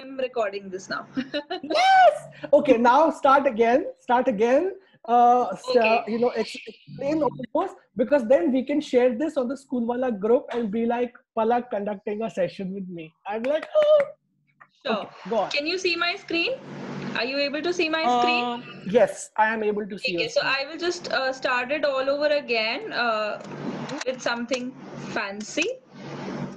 I'm recording this now. yes. Okay, now start again. Start again. Uh, st- Okay. you know, explain all those because then we can share this on the Schoolwala group and be like Palak conducting a session with me. I'm like, oh. Sure. Okay, go on. Can you see my screen? Are you able to see my screen? Uh, yes, I am able to see. Okay, so screen. I will just uh, start it all over again uh, with something fancy.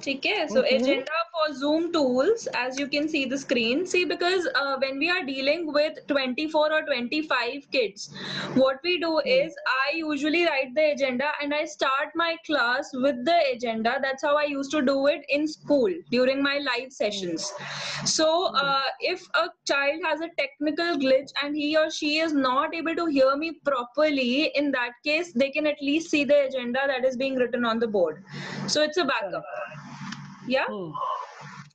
Okay, so Mhm. agenda for Zoom tools, as you can see the screen. See, because uh, when we are dealing with 24 or 25 kids, what we do is I usually write the agenda and I start my class with the agenda. That's how I used to do it in school during my live sessions. So, uh, if a child has a technical glitch and he or she is not able to hear me properly, in that case, they can at least see the agenda that is being written on the board. So, it's a backup. Yeah. Hmm.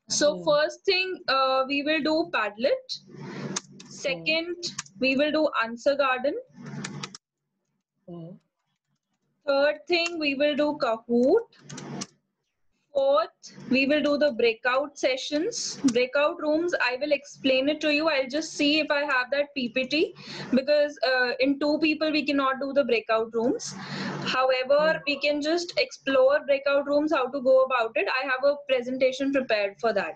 So, Hmm. first thing, uh, we will do Padlet. Second, we will do Answer Garden. Hmm. Third thing, we will do Kahoot. Fourth, we will do the breakout sessions. Breakout rooms, I will explain it to you. I'll just see if I have that PPT because uh, in two people, we cannot do the breakout rooms. However, hmm. we can just explore breakout rooms, how to go about it. I have a presentation prepared for that.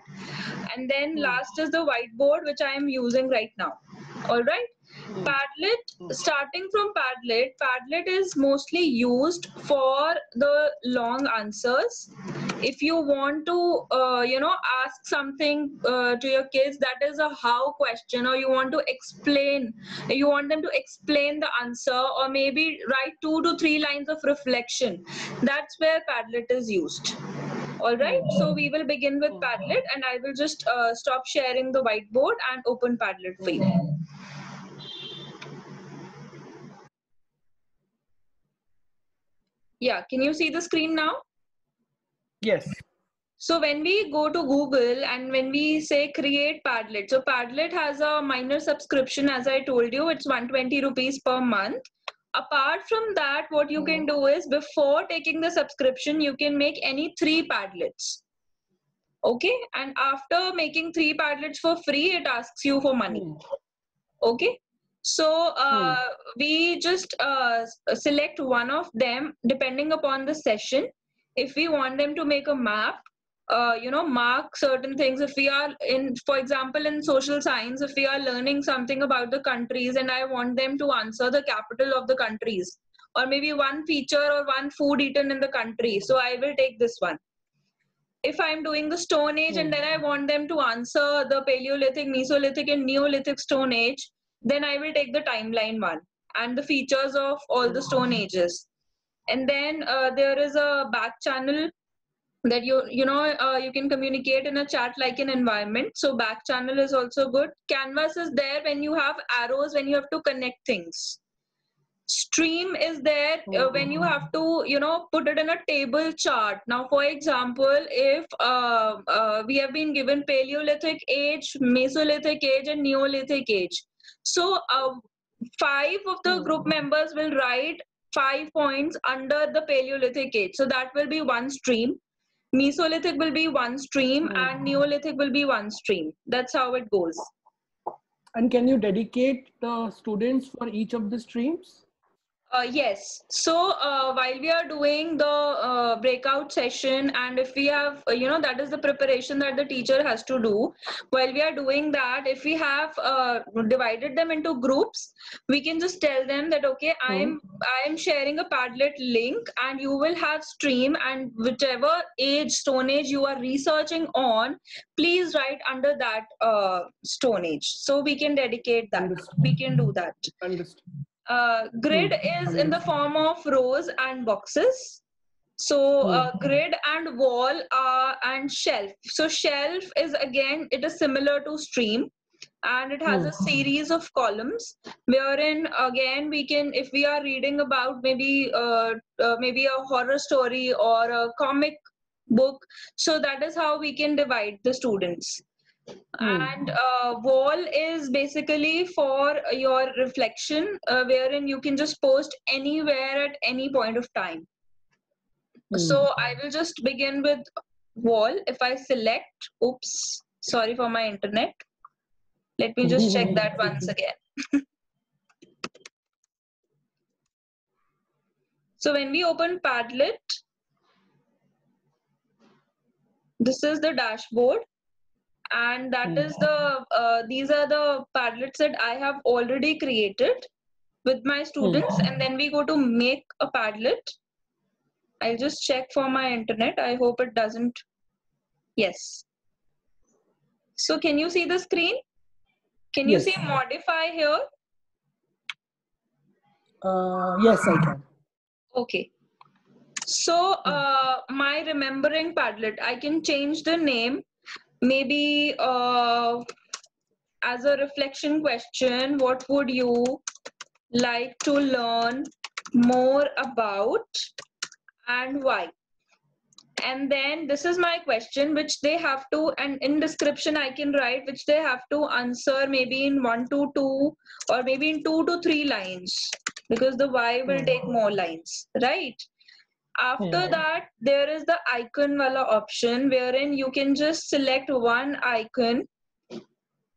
And then hmm. last is the whiteboard, which I am using right now. All right. Hmm. Padlet, starting from Padlet, Padlet is mostly used for the long answers. If you want to, uh, you know, ask something uh, to your kids that is a how question, or you want to explain, you want them to explain the answer, or maybe write two to three lines of reflection, that's where Padlet is used. All right, so we will begin with Padlet, and I will just uh, stop sharing the whiteboard and open Padlet for you. Yeah, can you see the screen now? Yes. So when we go to Google and when we say create Padlet, so Padlet has a minor subscription, as I told you, it's 120 rupees per month. Apart from that, what you can do is before taking the subscription, you can make any three Padlets. Okay, and after making three Padlets for free, it asks you for money. Hmm. Okay. So uh, we just uh, select one of them depending upon the session. If we want them to make a map, uh, you know, mark certain things. If we are in, for example, in social science, if we are learning something about the countries and I want them to answer the capital of the countries, or maybe one feature or one food eaten in the country, so I will take this one if I'm doing the Stone Age and then I want them to answer the Paleolithic, Mesolithic, and Neolithic Stone Age, then I will take the timeline one and the features of all the Stone Ages. And then uh, there is a back channel that you you know uh, you can communicate in a chat like an environment. So back channel is also good. Canvas is there when you have arrows when you have to connect things. Stream is there uh, when you have to you know put it in a table chart. Now for example if uh, uh, we have been given paleolithic age mesolithic age and neolithic age. So uh, five of the group members will write five points under the paleolithic age. So that will be one stream. Mesolithic will be one stream hmm. and neolithic will be one stream. That's how it goes. And can you dedicate the students for each of the streams? Uh, yes. So uh, while we are doing the uh, breakout session, and if we have, uh, you know, that is the preparation that the teacher has to do. While we are doing that, if we have uh, divided them into groups, we can just tell them that okay, I am I am sharing a Padlet link, and you will have stream, and whichever age Stone Age you are researching on, please write under that uh, Stone Age. So we can dedicate that. Understood. We can do that Understood. Uh, grid is in the form of rows and boxes. So uh, grid and wall uh, and shelf. So shelf is again it is similar to stream and it has a series of columns wherein again we can if we are reading about maybe uh, uh, maybe a horror story or a comic book so that is how we can divide the students and uh, wall is basically for your reflection uh, wherein you can just post anywhere at any point of time. So i will just begin with wall. If i select oops Sorry for my internet. Let me just check that once again. so when we open Padlet, this is the dashboard and that is the uh, these are the padlets that i have already created with my students. And then we go to make a padlet i'll just check for my internet. I hope it doesn't yes. So can you see the screen? Can you Yes. see modify here? Uh, yes, I can. okay. So uh, my remembering padlet i can change the name maybe uh, as a reflection question what would you like to learn more about and why and then this is my question which they have to and in description i can write which they have to answer maybe in one to two or maybe in two to three lines because the why will Hmm. take more lines right after Hmm. that there is the icon wala option wherein you can just select one icon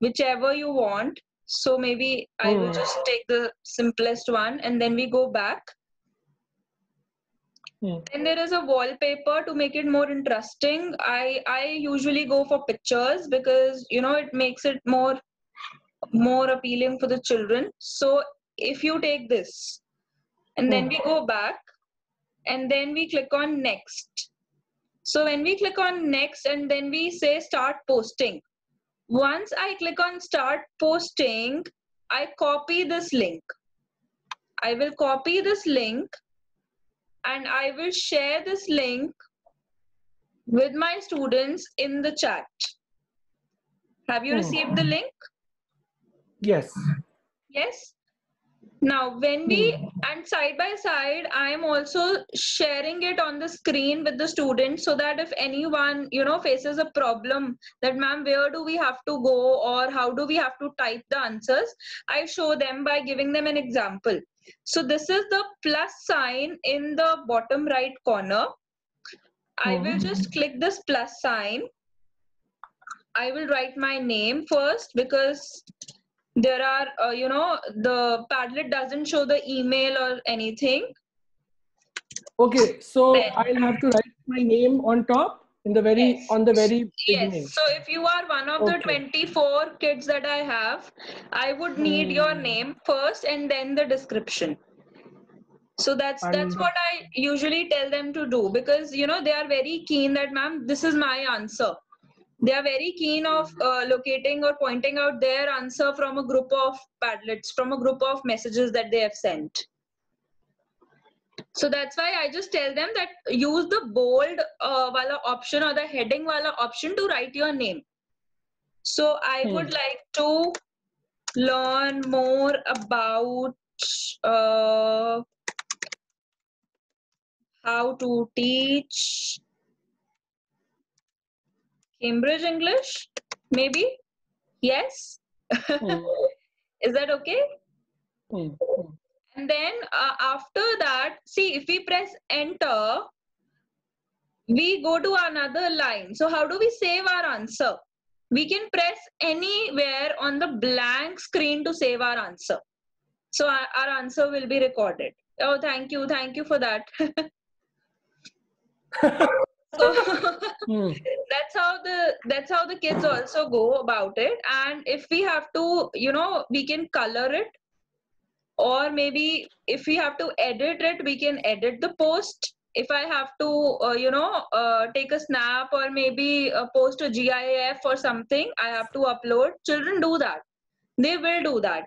whichever you want so maybe i will Hmm. just take the simplest one and then we go back Hmm. then there is a wallpaper to make it more interesting i i usually go for pictures because you know it makes it more more appealing for the children so if you take this and then Hmm. we go back and then we click on next. So when we click on next and then we say start posting. Once i click on start posting i copy this link. I will copy this link and i will share this link with my students in the chat. Have you Hmm. received the link? Yes. yes now when we and side by side i am also sharing it on the screen with the students so that if anyone you know faces a problem that ma'am where do we have to go or how do we have to type the answers? I show them by giving them an example. So this is the plus sign in the bottom right corner. I will Mhm. just click this plus sign. I will write my name first because there are uh, you know the padlet doesn't show the email or anything Okay, so Then- I'll have to write my name on top in the very Yes. on the very beginning. yes so if you are one of the 24 kids that i have i would need your Hmm. name first and then the description so that's that's what i usually tell them to do because you know they are very keen that ma'am this is my answer they are very keen of uh, locating or pointing out their answer from a group of padlets from a group of messages that they have sent so that's why i just tell them that use the bold uh, wala option or the heading wala option to write your name so i Hmm. would like to learn more about uh, how to teach cambridge english maybe? Yes? Hmm. is that okay? Hmm. Hmm. and then uh, after that see if we press enter we go to another line. So how do we save our answer? We can press anywhere on the blank screen to save our answer. So our, our answer will be recorded. Oh thank you. Thank you for that so Hmm. that's how the that's how the kids also go about it. And if we have to you know we can color it. Or maybe if we have to edit it we can edit the post. If i have to uh, you know uh, take a snap or maybe uh, post a gif or something i have to upload. Children do that. They will do that.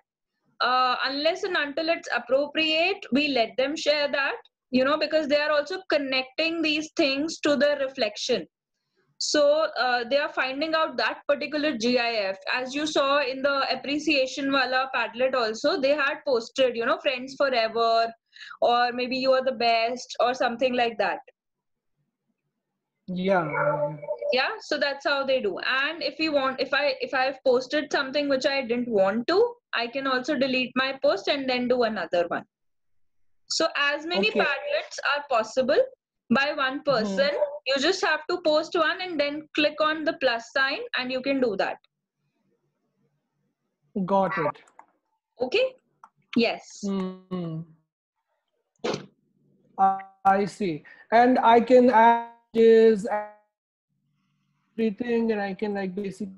Uh, unless and until it's appropriate we let them share that you know because they are also connecting these things to the reflection so uh, they are finding out that particular gif as you saw in the appreciation wala padlet also they had posted you know friends forever or maybe you are the best or something like that Yeah. yeah, yeah. yeah so that's how they do and if you want if i if i've posted something which i didn't want to i can also delete my post and then do another one so as many Okay. padlets are possible by one person. You just have to post one and then click on the plus sign and you can do that. Got it. Okay? Yes. Hmm. I, I see. And I can add is everything and I can like basically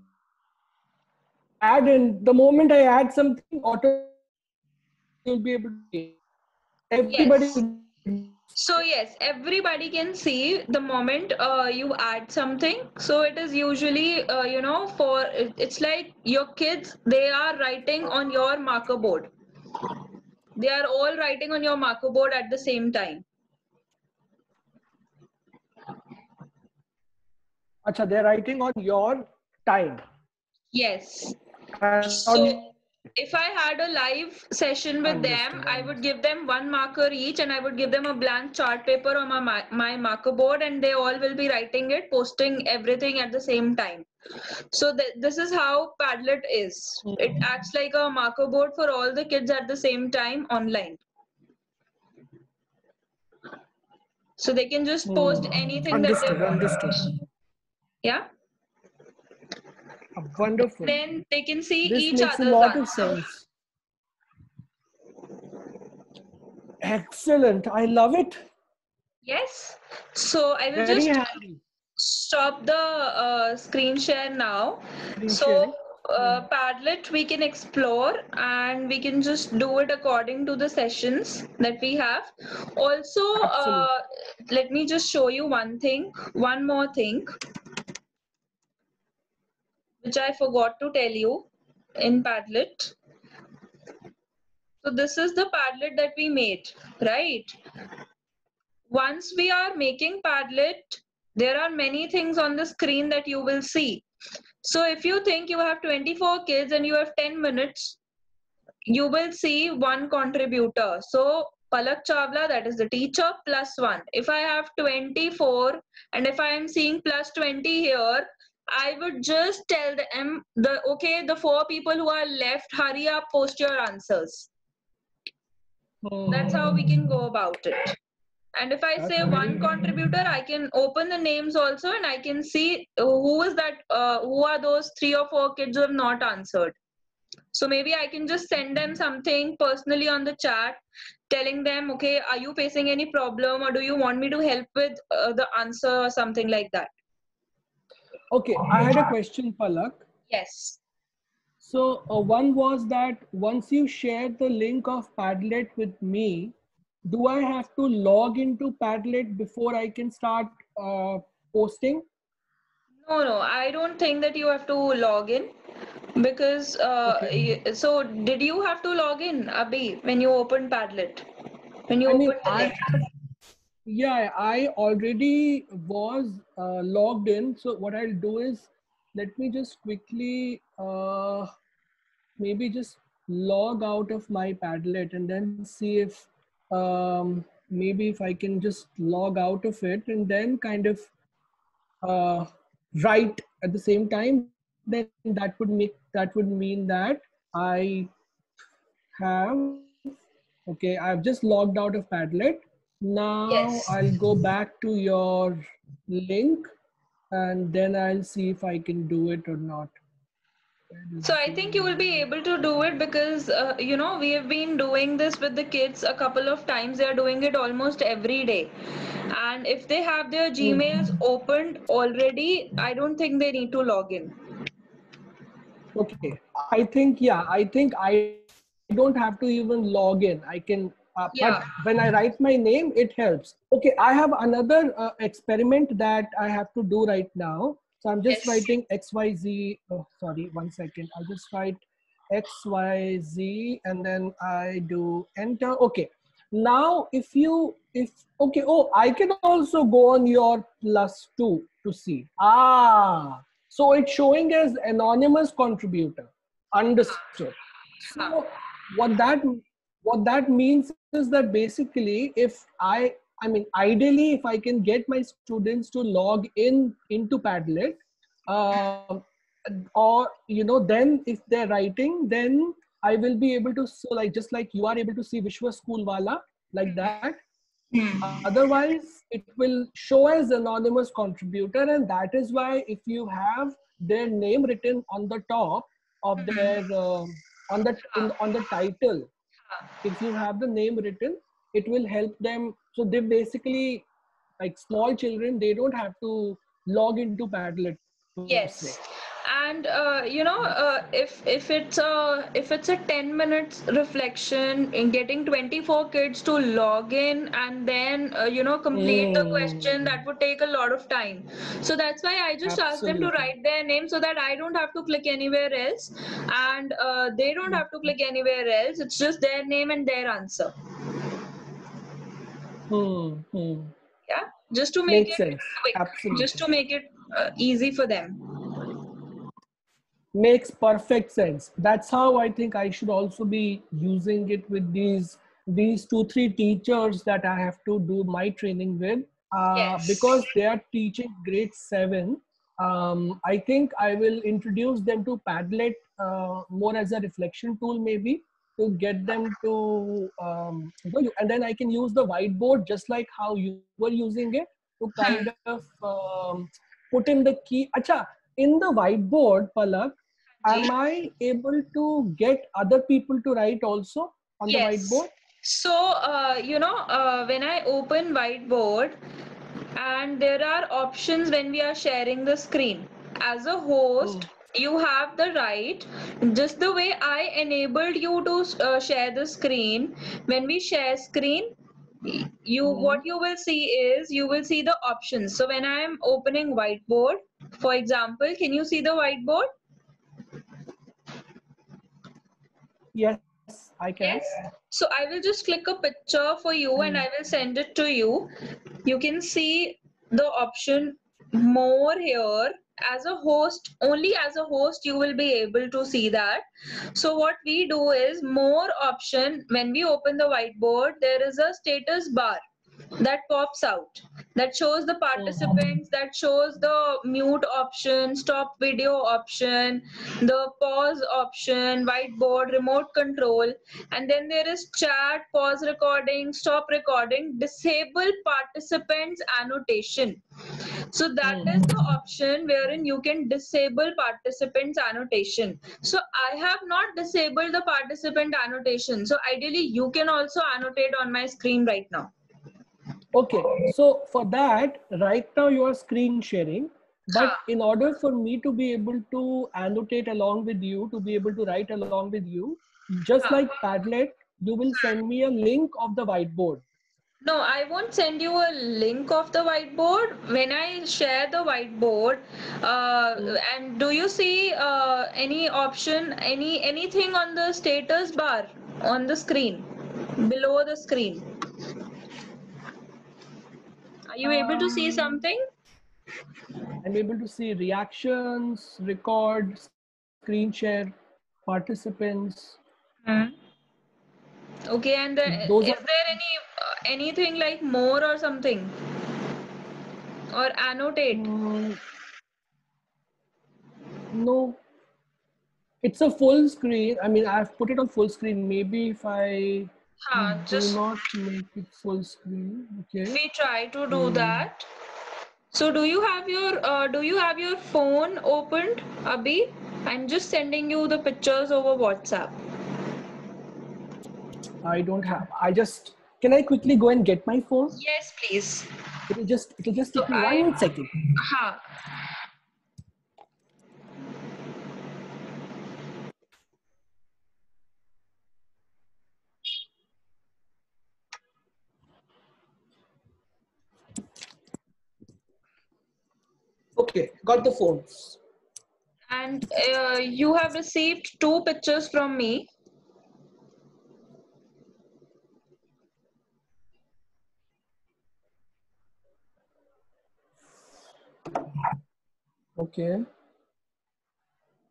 add in the moment I add something, auto you'll be able to. Everybody Yes. So yes, everybody can see the moment uh, you add something. So it is usually, uh, you know, for it's like your kids, they are writing on your marker board. They are all writing on your marker board at the same time. Acha, they're writing on your time. Yes. And on- So if I had a live session with them, I would give them one marker each and I would give them a blank chart paper on my, my, marker board and they all will be writing it, posting everything at the same time. So th- this is how Padlet is. It acts like a marker board for all the kids at the same time online. So they can just post Hmm. anything that they Understood, want. understood. Yeah. Wonderful. Then they can see This each makes a other's lot of sense. Excellent. I love it. Yes. So I will Very just stop the uh, screen share now. Screen sharing. So uh, Padlet we can explore and we can just do it according to the sessions that we have. Also, uh, let me just show you one thing, one more thing, which I forgot to tell you in Padlet. So this is the Padlet that we made, right? Once we are making Padlet, there are many things on the screen that you will see. So if you think you have 24 kids and you have 10 minutes, you will see one contributor. So Palak Chawla, that is the teacher, plus one. If I have 24 and if I am seeing plus 20 here, I would just tell them the okay, the four people who are left, hurry up, post your answers. That's how we can go about it. And if I That's say one contributor, I can open the names also and I can see who is that, uh, who are those three or four kids who have not answered. So maybe I can just send them something personally on the chat telling them, okay, are you facing any problem or do you want me to help with uh, the answer or something like that? Okay, I had a question, Palak. Yes. So uh, one was that once you share the link of Padlet with me, do I have to log into Padlet before I can start uh, posting? No, no, I don't think that you have to log in because, uh, Okay. y- so did you have to log in, Abhi, when you opened Padlet? When you I mean, opened the I link? have, yeah, I already was uh, logged in. So what I'll do is, let me just quickly, uh, maybe just log out of my Padlet and then see if um, maybe if I can just log out of it and then kind of uh, write at the same time. Then that would make that would mean that I have okay. I've just logged out of Padlet. Now Yes. I'll go back to your link and then I'll see if I can do it or not. So I think you will be able to do it because uh, you know we have been doing this with the kids a couple of times. They are doing it almost every day, and if they have their Gmails opened already, I don't think they need to log in. Okay, I think yeah, I think I don't have to even log in. I can, uh, Yeah. but when I write my name, it helps. Okay, I have another uh, experiment that I have to do right now. So I'm just Yes. writing X Y Z. Oh, sorry, one second. I'll just write X Y Z and then I do enter. Okay. Now, if you if okay, oh, I can also go on your plus two to see. Ah, so it's showing as anonymous contributor. Understood. So what that what that means is that basically if I I mean ideally if I can get my students to log in into Padlet um, or you know then if they're writing then I will be able to so like just like you are able to see Vishwa School Wala like that Hmm. Otherwise, it will show as anonymous contributor, and that is why if you have their name written on the top of Mhm. their uh, on the in, on the title, if you have the name written, it will help them. So they basically like small children, they don't have to log into Padlet. yes. And uh, you know uh, if if it's a if it's a 10 minutes reflection in getting 24 kids to log in and then uh, you know complete the Mm. question that would take a lot of time so that's why i just asked them to write their name so that i don't have to click anywhere else and uh, they don't have to click anywhere else it's just their name and their answer Hmm, hmm. yeah just to make Makes it sense. quick Absolutely. just to make it uh, easy for them makes perfect sense. That's how i think i should also be using it with these these two three teachers that i have to do my training with. Uh, Yes. because they are teaching grade 7 um, i think i will introduce them to padlet uh, more as a reflection tool maybe to get them to um, and then i can use the whiteboard just like how you were using it to kind of um, put in the key. Acha in the whiteboard palak am I able to get other people to write also on Yes. the whiteboard? So, uh, you know, uh, when I open whiteboard, and there are options when we are sharing the screen. As a host, you have the right, just the way I enabled you to uh, share the screen. When we share screen, you Mhm. what you will see is you will see the options. So when I am opening whiteboard, for example, can you see the whiteboard? Yes, I can. Yes. So I will just click a picture for you and hmm. I will send it to you. You can see the option more here. As a host, only as a host, you will be able to see that. So what we do is more option. When we open the whiteboard, there is a status bar that pops out that shows the participants mm-hmm. that shows the mute option stop video option the pause option whiteboard remote control and then there is chat pause recording stop recording disable participants annotation. So that mm-hmm. is the option wherein you can disable participants annotation. So i have not disabled the participant annotation. So ideally you can also annotate on my screen right now Okay, so for that, right now you are screen sharing. But in order for me to be able to annotate along with you, to be able to write along with you, just like Padlet, you will send me a link of the whiteboard. No, I won't send you a link of the whiteboard. When I share the whiteboard, uh, and do you see uh, any option, any anything on the status bar on the screen, below the screen? You able to see Um, something? I'm able to see reactions, records, screen share, participants. Hmm. Okay, and the, Those is are- there any uh, anything like more or something, or annotate? Mm, no, it's a full screen. I mean, I've put it on full screen. Maybe if I Huh, do just not make it full screen, okay. we try to do Hmm. that so do you have your uh, do you have your phone opened abhi i'm just sending you the pictures over whatsapp I don't have. I just can I quickly go and get my phone? yes please It'll just it'll just So take me I- one second. ha Okay, got the phones. and uh, you have received two pictures from me Okay.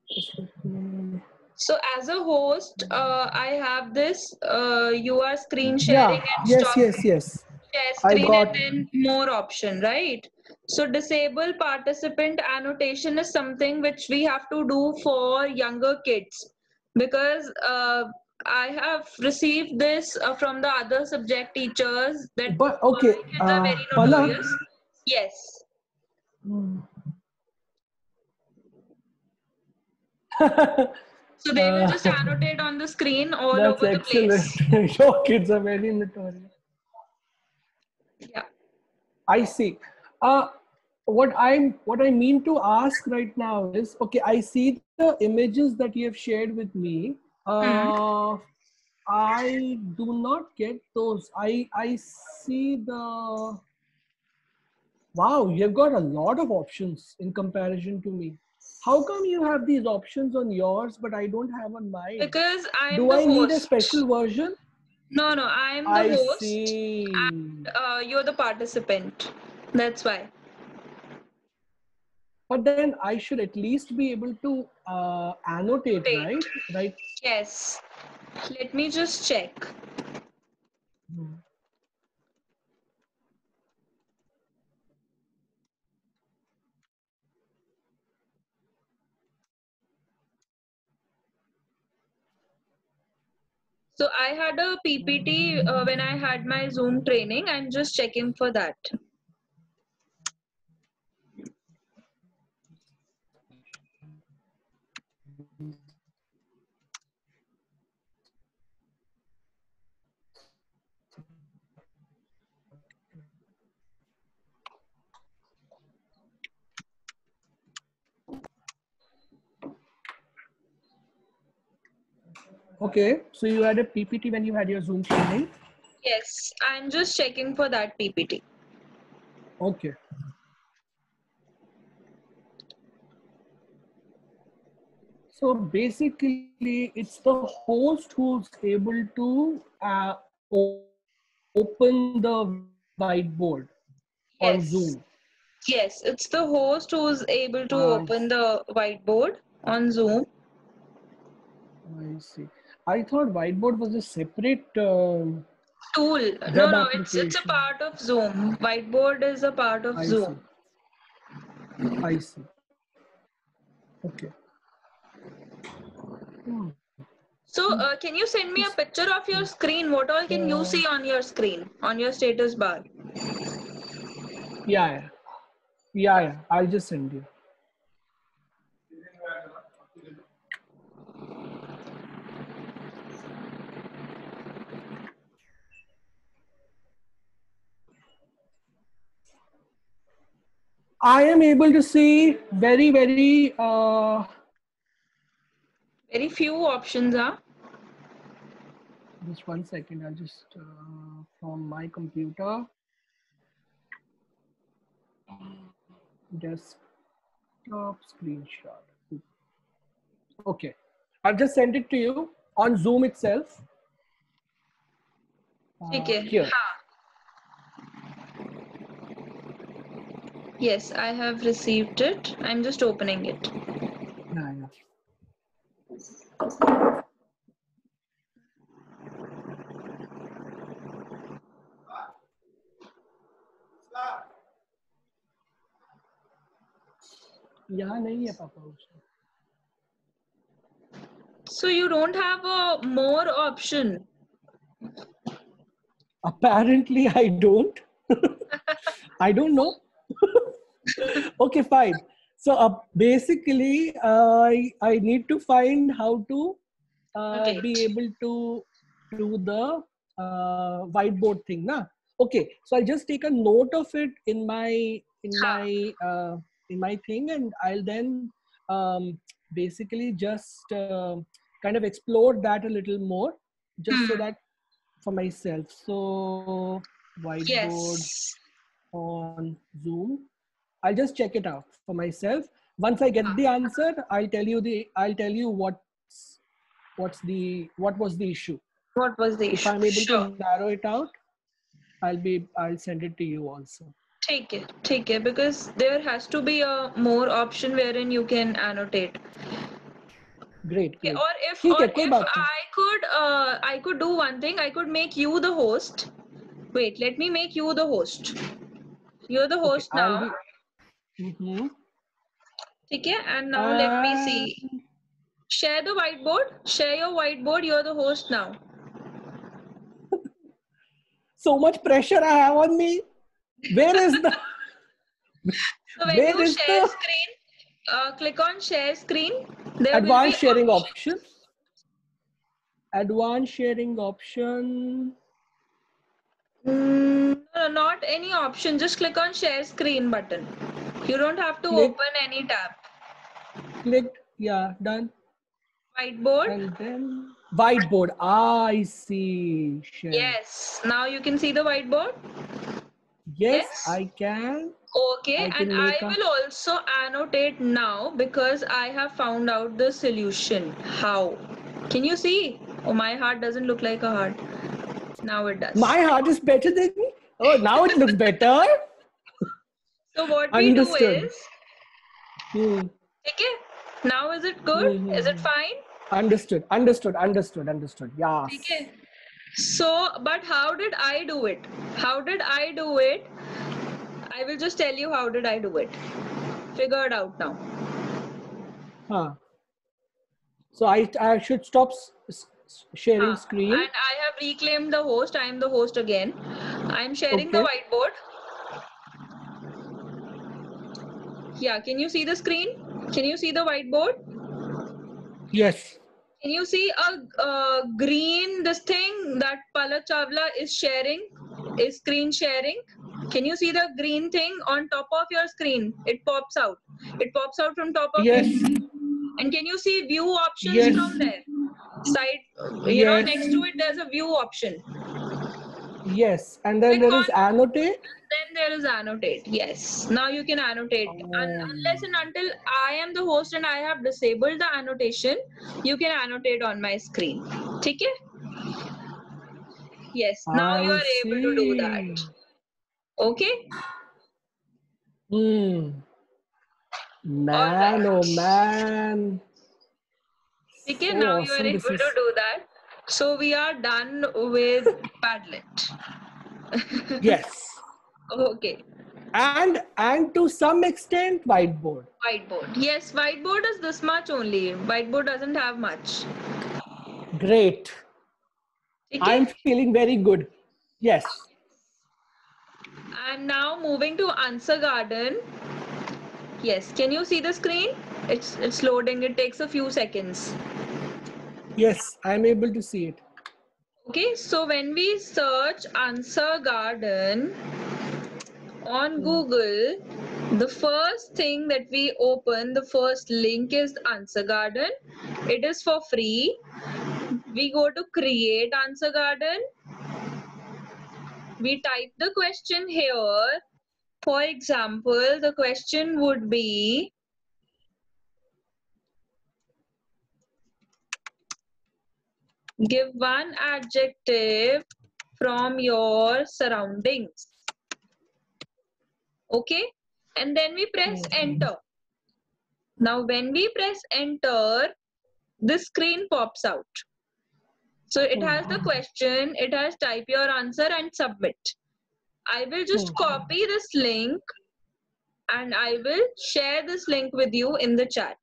Just let me- so as a host uh, i have this uh, you are screen sharing Yeah. and Yes. Yes. Yes. share I screen got- and then more option, right? So disable participant annotation is something which we have to do for younger kids because uh, I have received this uh, from the other subject teachers that But okay, kids are uh, very Palak, notorious. Yes. So they will just Uh, annotate on the screen all That's over the place. excellent. Your kids are very notorious. Yeah. I see. Uh, what I'm what I mean to ask right now is okay. I see the images that you have shared with me. Uh, I do not get those. I I see the. Wow, you've got a lot of options in comparison to me. How come you have these options on yours, but I don't have on mine? Because I am Do the I host. need a special version? No, no, I am the I host. see. Uh, you're the participant. That's why. But then I should at least be able to uh, annotate, Wait. right? Right. Yes. Let me just check. So I had a PPT uh, when I had my Zoom training. I'm just checking for that. Okay. So you had a PPT when you had your Zoom training. Yes, I'm just checking for that PPT. Okay. So basically, it's the host who's able to uh, open the whiteboard on Zoom. Yes, it's the host who's able to I open the whiteboard on Zoom. I see. I thought whiteboard was a separate. um Tool. No, no, it's it's a part of Zoom. Whiteboard is a part of I Zoom. see. I see. Okay. Hmm. So, uh, can you send me a picture of your screen? What all can you Uh, see on your screen, on your status bar? Yeah, yeah, yeah, yeah. I'll just send you. I am able to see very, very. Uh, very few options are. Huh? Just one second, I'll just uh, from my computer. Desktop screenshot. Okay, I've just sent it to you on Zoom itself. Uh, here. Yes, I have received it. I'm just opening it. Yeah, yeah. यहाँ नहीं है पापा उसमें So you don't have a more option. Apparently, I don't. I don't know. okay, fine. So uh, basically, uh, I I need to find how to uh, Okay. be able to do the uh, whiteboard thing, na? Okay, so I'll just take a note of it in my in my uh, in my thing, and I'll then um, basically just uh, kind of explore that a little more, just so Hmm. that for myself. So whiteboard Yes. on Zoom. I'll just check it out for myself. Once I get ah. the answer, I'll tell you the I'll tell you what's what's the what was the issue. What was the issue? If I'm able sure. to narrow it out, I'll be I'll send it to you also. Take it, take it, because there has to be a more option wherein you can annotate. Great. great. Or if, or if I could, uh, I could do one thing. I could make you the host. Wait, let me make you the host. You're the host okay, now. I'll be, Mhm. Okay, and now let me see. Share the whiteboard. Share your whiteboard. You're the host now. So much pressure I have on me. Where is the So when Where you is share the- screen, uh, click on share screen. There will advanced sharing option. option? Advanced sharing option. Mm, no, not any option. Just click on share screen button. You don't have to Click. open any tab. Click, Yeah, done. Whiteboard. And then whiteboard. I see. Share. Yes. Now you can see the whiteboard. Yes, Yes. I can. Okay, I can and I will also annotate now because I have found out the solution. How? Can you see? Oh, my heart doesn't look like a heart. Now it does. My heart is better than me. Oh, now it looks better. so what we Understood. do is, Hmm. okay, now is it good? Mhm. Is it fine? Understood. Understood. Understood. Understood. Yeah. Okay. So, but how did I do it? How did I do it? I will just tell you how did I do it. Figure it out now. Huh. So I I should stop sharing Ah, screen. And I have reclaimed the host. I am the host again. I am sharing the whiteboard. Yeah, can you see the screen? Can you see the whiteboard? Yes. Can you see a, a green this thing that Palak Chawla is sharing? Is screen sharing? Can you see the green thing on top of your screen? It pops out. It pops out from top of Yes. And can you see view options Yes. from there? Side, you know, Yes. next to it there's a view option. Yes. And then Click there is annotate. Then there is annotate. Yes. Now you can annotate. Un- Oh. unless and until I am the host and I have disabled the annotation, you can annotate on my screen. Take Okay? Yes. Now you I are able to do that. Okay? Hmm. Man, oh man. Okay. So now you are able This to do that. So we are done with Padlet. Yes. Okay. And and to some extent whiteboard. Whiteboard. Yes, whiteboard is this much only. Whiteboard doesn't have much. Great. Okay? I'm feeling very good. Yes. And now moving to answer garden. Yes, can you see the screen? It's it's loading. It takes a few seconds. Yes, I'm able to see it. Okay, so when we search answer garden on hmm. Google, the first thing that we open, the first link is answer garden. It is for free. We go to create answer garden. We type the question here. For example, the question would be give one adjective from your surroundings. Okay, and then we press enter. Now, when we press enter, the screen pops out. So it has the Mhm. question, it has type your answer and submit. I will just Mhm. copy this link and I will share this link with you in the chat.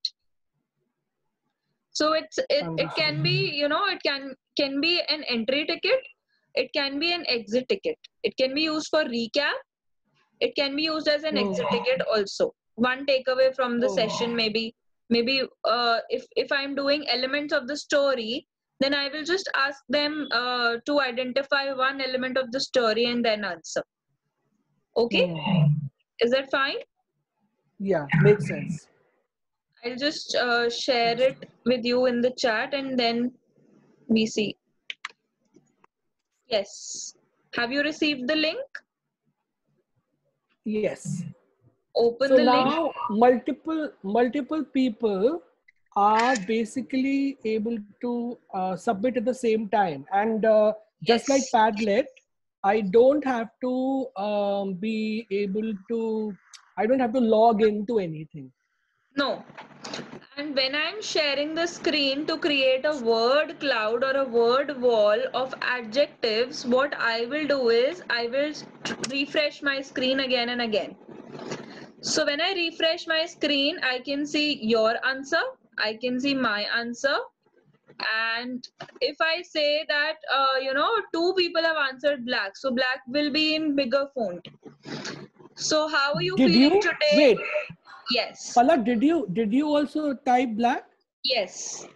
So it's it, it can be, you know, it can can be an entry ticket, it can be an exit ticket. It can be used for recap, it can be used as an exit Oh. ticket also. One takeaway from the Oh. session maybe maybe uh, if if I'm doing elements of the story, then I will just ask them uh, to identify one element of the story and then answer. Okay, is that fine? Yeah, makes sense. I'll just uh, share it with you in the chat and then we see. Yes. Have you received the link? Yes. Open So the link. now multiple multiple people are basically able to uh, submit at the same time, and uh, just like Padlet, I don't have to um, be able to. I don't have to log into anything. No. And when I'm sharing the screen to create a word cloud or a word wall of adjectives, what I will do is I will refresh my screen again and again. So when I refresh my screen, I can see your answer, I can see my answer. And if I say that, uh, you know, two people have answered black, so black will be in bigger font. So how are you Did feeling you? today? Wait, Yes. Palak, did you did you also type black? Yes.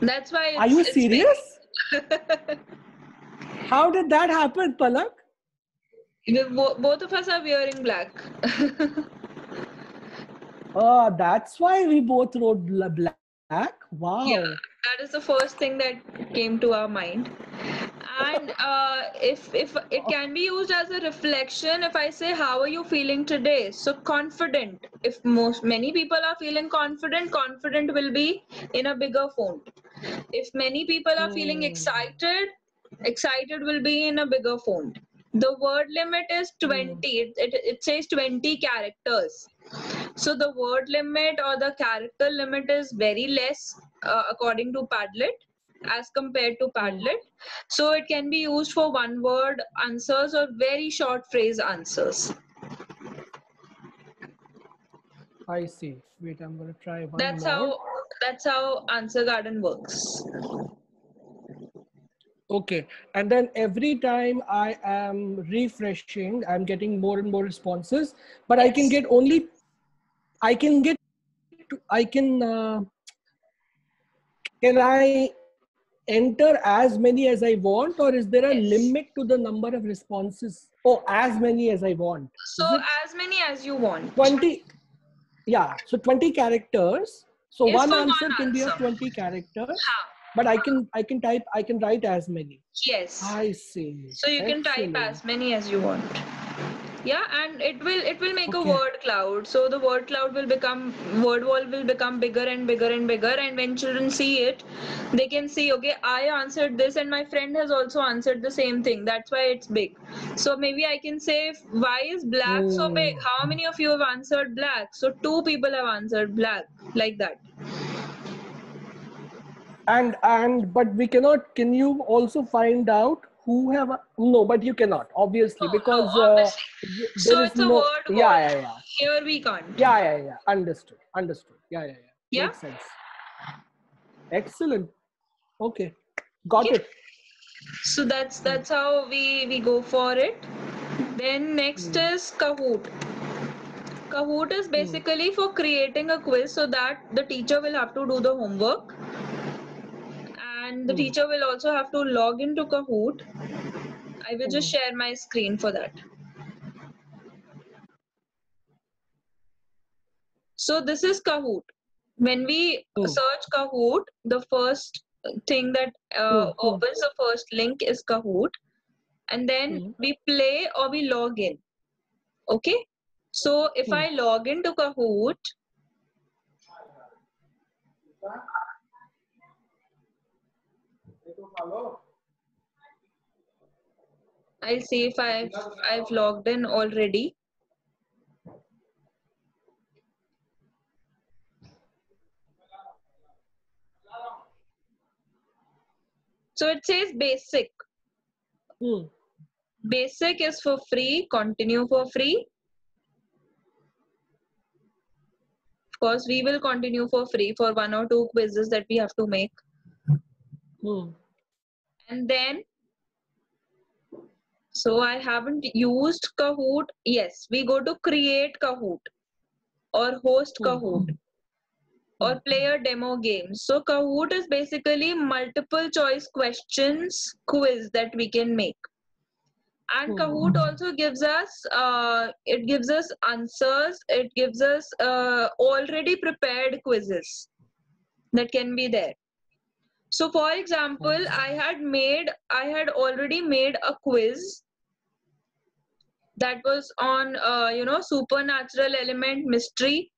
That's why. Are you serious? How did that happen, Palak? Both of us are wearing black. Oh, that's why we both wrote black. Wow. Yeah, that is the first thing that came to our mind. And uh, if if it can be used as a reflection, if I say, "How are you feeling today?" So confident. If most many people are feeling confident, confident will be in a bigger font. If many people are feeling Hmm. excited, excited will be in a bigger font. The word limit is 20. It, it, it says 20 characters. So the word limit or the character limit is very less uh, according to Padlet as compared to Padlet. So it can be used for one word answers or very short phrase answers. I see. Wait, I'm gonna try one That's more. how that's how Answer Garden works. Okay, and then every time I am refreshing, I'm getting more and more responses, but I can get only, I can get, to- I can, uh, can I enter as many as I want, or is there a Yes. limit to the number of responses? Oh, as many as I want. So as many as you want. 20, yeah, so 20 characters. So Yes, one for one answer can be of 20 characters, Ha, but I can, I can type, I can write as many. yes. I see. so you can type as many as you want yeah and it will it will make Okay. a word cloud. So the word cloud will become word wall will become bigger and bigger and bigger. And when children see it they can see okay i answered this and my friend has also answered the same thing. That's why it's big. So maybe i can say why is black so big? Hmm. how many of you have answered black? So two people have answered black like that. And and but we cannot can you also find out who have a, no but you cannot obviously No, no, because obviously. uh, y- So there is it's a no word yeah yeah yeah. Here we can't. Yeah yeah yeah understood understood. Yeah yeah yeah, Yeah. makes sense. Excellent. Okay got Yeah. it. So that's that's how we we go for it. Then next Hmm. is kahoot. Kahoot is basically for creating a quiz so that the teacher will have to do the homework and the Hmm. teacher will also have to log into kahoot. I will just Hmm. share my screen for that. So this is kahoot. When we Hmm. search kahoot the first thing that uh, opens the first link is kahoot. And then we play or we log in. Okay? So if i log into kahoot i'll see if i've i've logged in already. So it says basic. Hmm. basic is for free continue for free. Of course we will continue for free for one or two quizzes that we have to make. Hmm. And then so i haven't used kahoot. Yes we go to create kahoot or host Hmm. kahoot or play a demo game. So kahoot is basically multiple choice questions quiz that we can make. And Hmm. kahoot also gives us uh, it gives us answers. It gives us uh, already prepared quizzes that can be there so for example i had made i had already made a quiz that was on uh, you know supernatural element mystery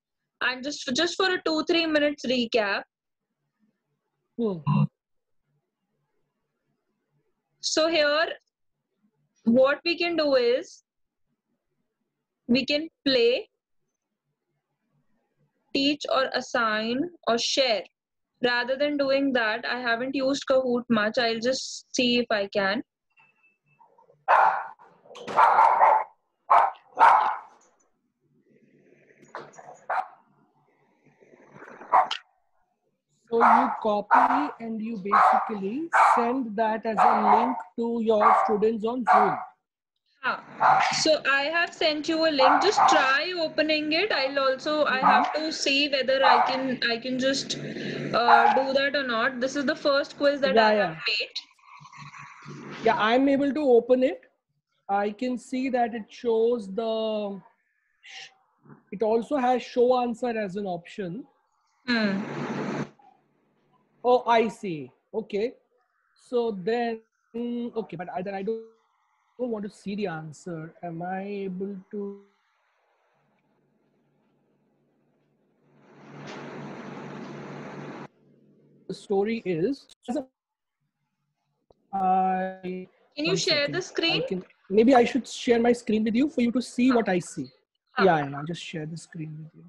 and just just for a 2 3 minutes recap. Hmm. so here what we can do is we can play teach or assign or share rather than doing that i haven't used kahoot much i'll just see if i can So you copy and you basically send that as a link to your students on Zoom. So I have sent you a link. Just try opening it. I'll also I have to see whether I can I can just uh, do that or not. This is the first quiz that Yeah, I yeah. have made. Yeah, I'm able to open it. I can see that it shows the, it also has show answer as an option. Hmm. Oh, I see. Okay. So then, okay, but I, then I don't, don't want to see the answer. Am I able to? The story is, I, Can you share second. the I screen? can, maybe I should share my screen with you for you to see what I see. Ah. Yeah, and I'll just share the screen with you.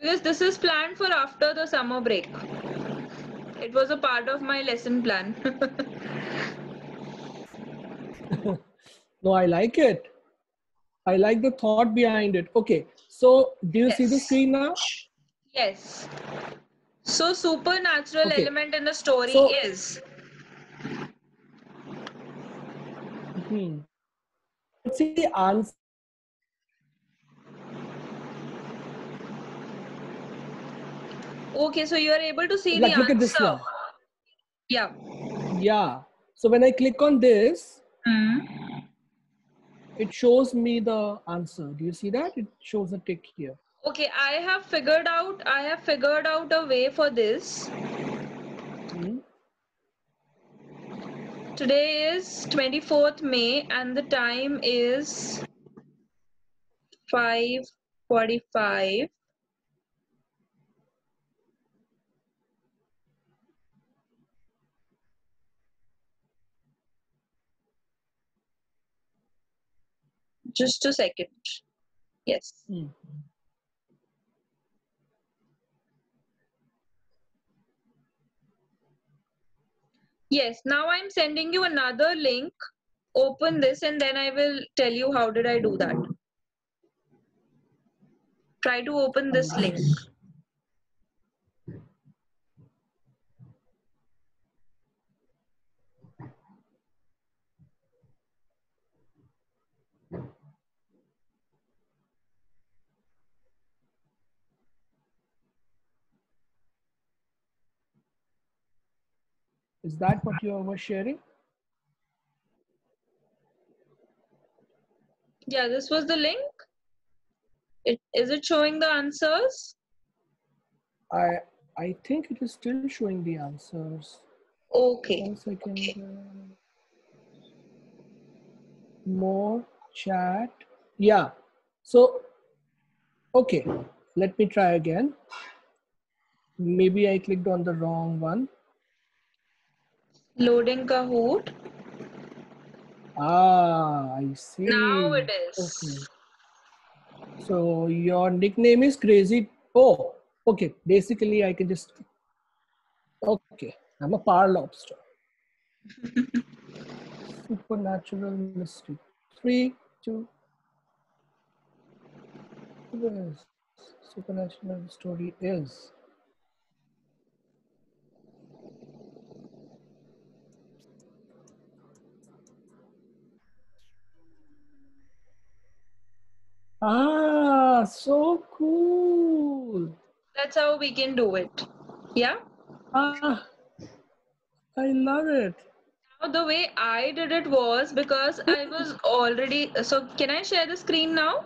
Because this is planned for after the summer break. It was a part of my lesson plan. No, I like it. I like the thought behind it. Okay, so do you see the screen now? yes. So supernatural Okay. element in the story So- is Hmm. Let's see the answer. okay. So you are able to see Like, the look at this answer. one. Yeah. Yeah. So when I click on this, Hmm. it shows me the answer. Do you see that? It shows a tick here. Okay, I have figured out. I have figured out a way for this. Hmm. Today is 24th May, and the time is 5:45. Just a second. Yes. Hmm. Yes, now I'm sending you another link. Open this and then I will tell you how did I do that. Try to open this link. Is that what you were sharing? Yeah, this was the link. It, is it showing the answers? I I think it is still showing the answers. Okay. One second. uh, More chat. Yeah. So, okay. Let me try again. Maybe I clicked on the wrong one. Loading Kahoot. Ah, I see. Now it is. Okay. So your nickname is Crazy. Oh, okay. Basically, I can just. Okay, I'm a power lobster. Supernatural mystery. Three, two. Yes. Supernatural story is. Ah, so cool. That's how we can do it. Yeah. Ah, I love it. Now the way I did it was because I was already. So can I share the screen now?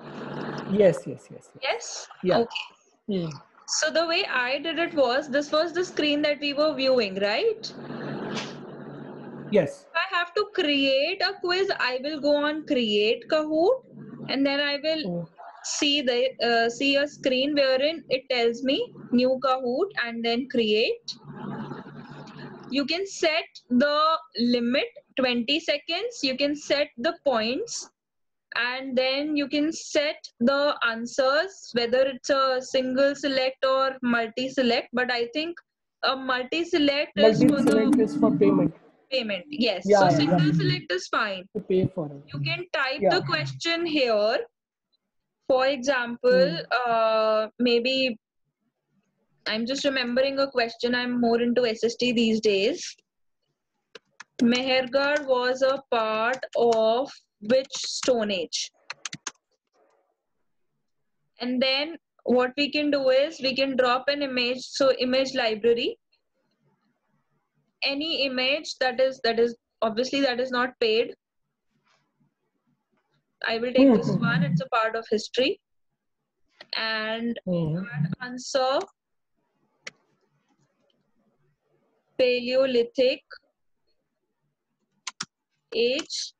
Yes, yes, yes. yes. Yes. Yeah. Okay. Hmm. So the way I did it was this was the screen that we were viewing, right? Yes. If I have to create a quiz, I will go on create Kahoot and then I will Oh, see the uh, see a screen wherein it tells me new Kahoot and then create. You can set the limit 20 seconds. You can set the points and then you can set the answers whether it's a single select or multi select but i think a multi select is for Multi-select the is for payment payment yes Yeah, so yeah, single yeah. select is fine to pay for it. you can type the question here for example Hmm. uh, maybe I'm just remembering a question. I'm more into SST these days. Mehrgarh was a part of which Stone Age? And then what we can do is we can drop an image. So image library. Any image that is that is obviously that is not paid. I will take this one. It's a part of history. And Mhm. answer Paleolithic age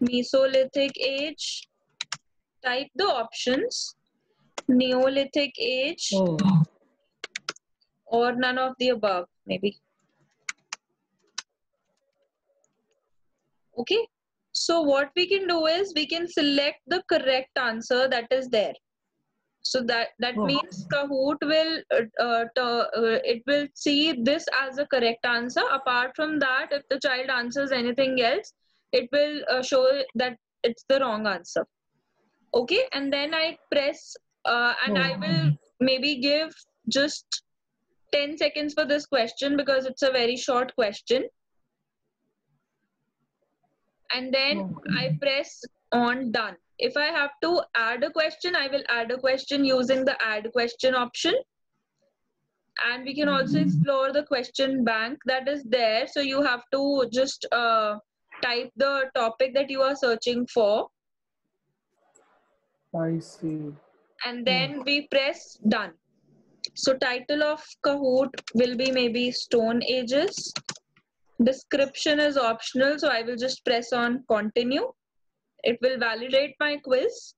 Mesolithic age type the options Neolithic age Mhm. Or none of the above maybe. Okay? So what we can do is we can select the correct answer that is there. So that that Oh. means kahoot will uh, uh, uh, it will see this as a correct answer. Apart from that if the child answers anything else it will uh, show that it's the wrong answer. Okay? And then i press uh, and i Oh. will maybe give just 10 seconds for this question because it's a very short question and then I press on done. If I have to add a question, I will add a question using the add question option. And we can also explore the question bank that is there. So you have to just uh, type the topic that you are searching for I see. and then we press done. So title of Kahoot will be maybe Stone Ages. Description is optional, so I will just press on continue. It will validate my quiz.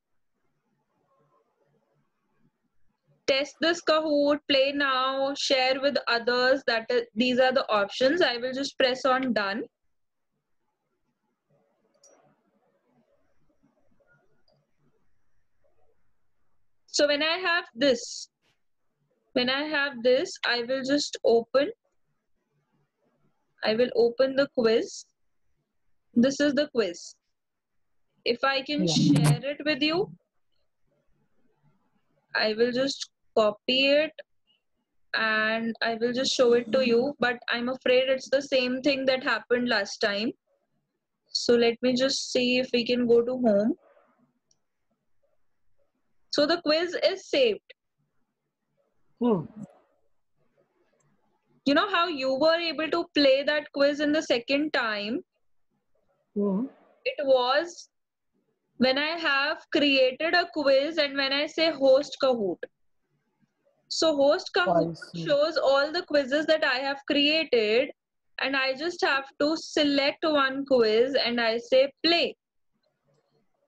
Test this Kahoot, play now, share with others. That is, these are the options. I will just press on done. So when I have this, when I have this, I will just open. I will open the quiz. This is the quiz. If I can Yeah. share it with you, I will just copy it and I will just show it to you. But I'm afraid it's the same thing that happened last time. So let me just see if we can go to home. So the quiz is saved. Hmm. You know how you were able to play that quiz in the second time? Hmm. It was when I have created a quiz and when I say host Kahoot. So host Kahoot I shows all the quizzes that I have created and I just have to select one quiz and I say play.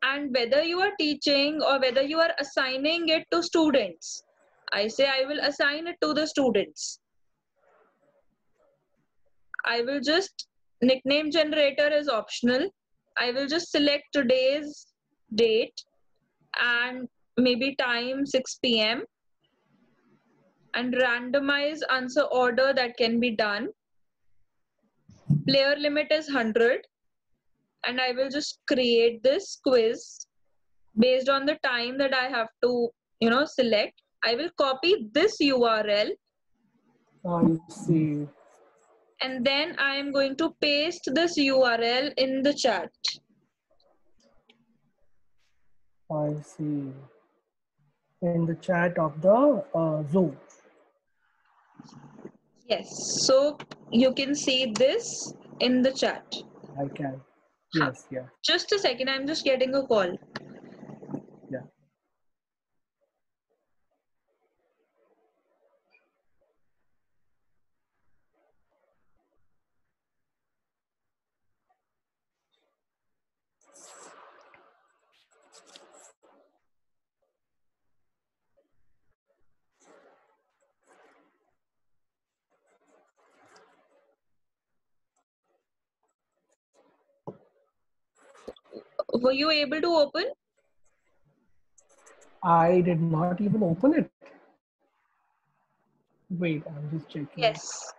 And whether you are teaching or whether you are assigning it to students, I say I will assign it to the students. I will just, nickname generator is optional. I will just select today's date and maybe time 6 p.m. and randomize answer order that can be done. Player limit is 100 and I will just create this quiz based on the time that I have to, you know, select. I will copy this URL I see. and then I am going to paste this URL in the chat. I see. In the chat of the uh, Zoom. Yes, so you can see this in the chat. I can. Yes, yeah. Just a second, I'm just getting a call. Yeah. Were you able to open? I did not even open it. Wait, I'm just checking. Yes.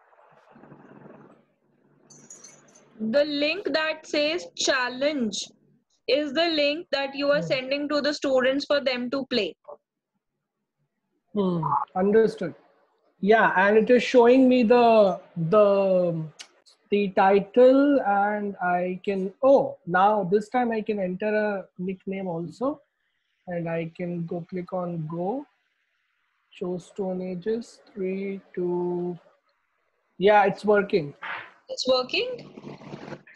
The link that says challenge is the link that you are Hmm. sending to the students for them to play. Hmm, understood. Yeah, and it is showing me the the the title, and I can oh now this time I can enter a nickname also, and I can go click on go. Show stone ages three two. Yeah, it's working. It's working.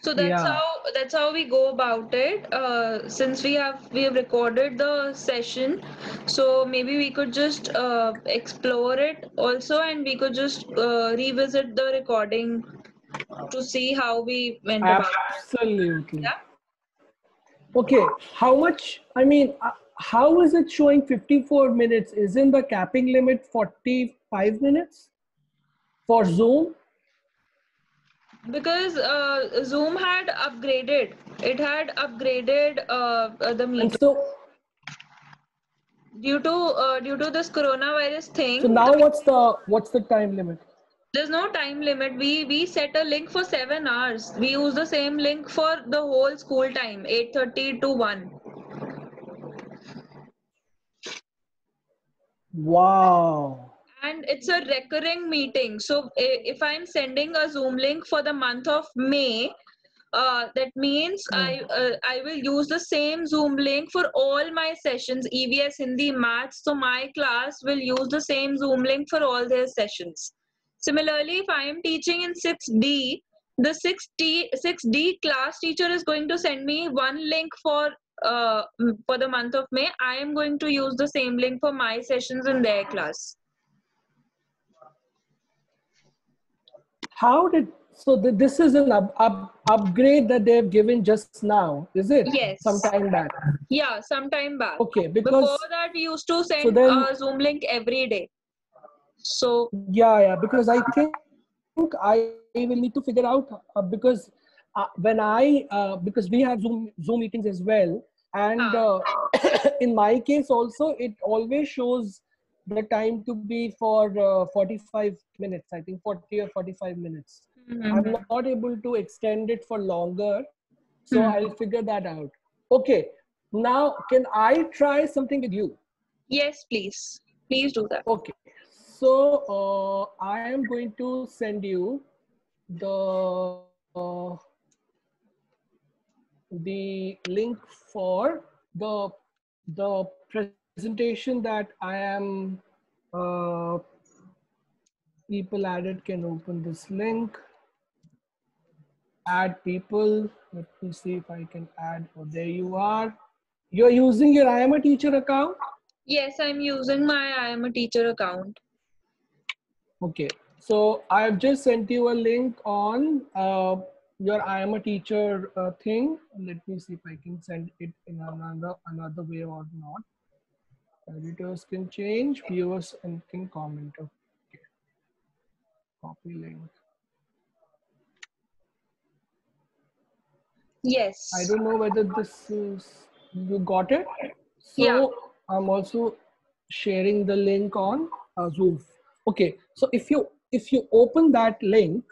So that's Yeah. how that's how we go about it. Uh, since we have we have recorded the session, so maybe we could just uh, explore it also, and we could just uh, revisit the recording to see how we went about. Absolutely. Yeah. Okay, how much? I mean, uh, how is it showing 54 minutes? Isn't the capping limit 45 minutes for Zoom? Because uh, Zoom had upgraded. It had upgraded uh, uh, the meeting so, due to uh, due to this coronavirus thing. so now what's the what's the time limit? There's no time limit. We we set a link for seven hours. We use the same link for the whole school time, 8:30 to 1. Wow. And it's a recurring meeting. So if I'm sending a Zoom link for the month of May, uh, that means I uh, I will use the same Zoom link for all my sessions, EVS, Hindi, Maths. So my class will use the same Zoom link for all their sessions. Similarly, if I am teaching in 6D, the 6D 6D class teacher is going to send me one link for uh, for the month of May. I am going to use the same link for my sessions in their class. How did so th- this is an up, up, upgrade that they've given just now, is it? Yes. Some time back. Yeah, some time back. Okay, because Before that, we used to send then- a Zoom link every day. So yeah yeah because i think i will need to figure out uh, because uh, when i uh, because we have zoom zoom meetings as well and uh, in my case also it always shows the time to be for uh, 45 minutes i think 40 or 45 minutes mhm. i'm not able to extend it for longer so Hmm. i'll figure that out okay now can i try something with you yes, please, please do that. Okay, so uh, I am going to send you the uh, the link for the the presentation that I am uh, people added can open this link. Add people. Let me see if I can add. Oh, there you are. You're using your I am a teacher account. Yes, I'm using my I am a teacher account. Okay, so I've just sent you a link on uh, your I am a teacher uh, thing. Let me see if I can send it in another another way or not. Editors can change, viewers and can comment. Okay, copy link. Yes. I don't know whether this is you got it. So Yeah. I'm also sharing the link on uh, Zoom. Okay, so if you if you open that link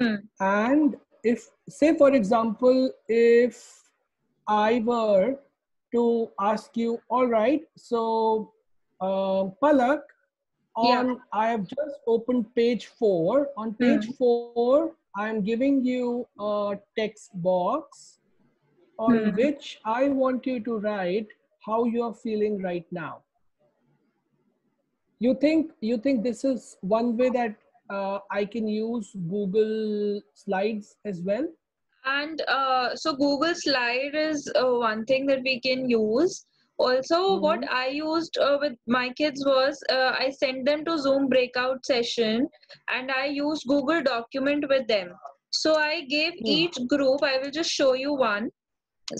Hmm. and if say for example if I were to ask you, all right, so uh, Palak, Yeah. on I have just opened page four. On page four, I'm giving you a text box on Hmm. which I want you to write how you're feeling right now. You think you think this is one way that uh, I can use Google Slides as well? And uh, so Google Slide is uh, one thing that we can use. Also, what Mhm. I used uh, with my kids was uh, I sent them to Zoom breakout session and I used Google Document with them. So I gave Hmm. each group, I will just show you one.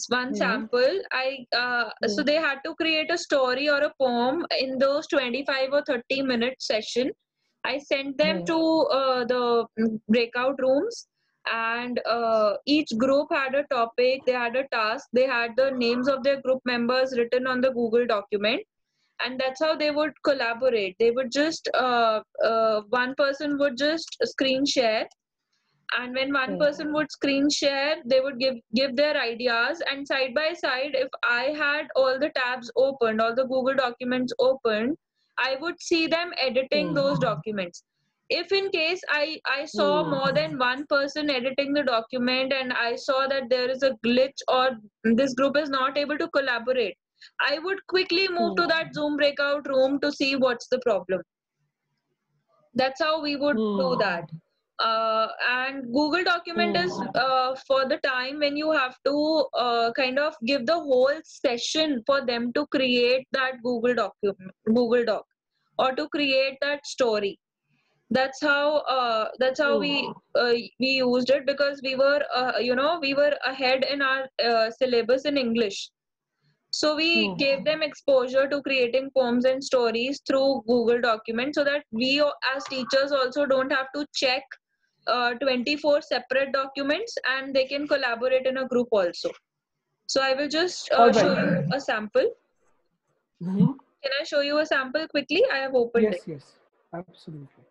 One Mhm. sample. I uh, so Hmm. they had to create a story or a poem in those 25 or 30 minute session. I sent them Hmm. to uh, the mm, breakout rooms and uh, each group had a topic they had a task they had the names of their group members written on the google document and that's how they would collaborate they would just uh, uh, one person would just screen share and when one Hmm. person would screen share they would give give their ideas and side by side if i had all the tabs opened all the google documents opened I would see them editing Hmm. those documents. If in case I, I saw Hmm. more than one person editing the document and I saw that there is a glitch or this group is not able to collaborate, I would quickly move to Hmm. that Zoom breakout room to see what's the problem. That's how we would do Hmm. that. Uh, and Google document is Hmm. uh, for the time when you have to uh, kind of give the whole session for them to create that Google document, Google Doc, or to create that story. That's how uh, that's how we uh, we used it because we were uh, you know we were ahead in our uh, syllabus in English. So we Hmm. gave them exposure to creating poems and stories through Google Document so that we as teachers also don't have to check uh, 24 separate documents and they can collaborate in a group also. So I will just uh, All show you a sample. Mhm. Can I show you a sample quickly? I have opened Yes, it. yes, absolutely.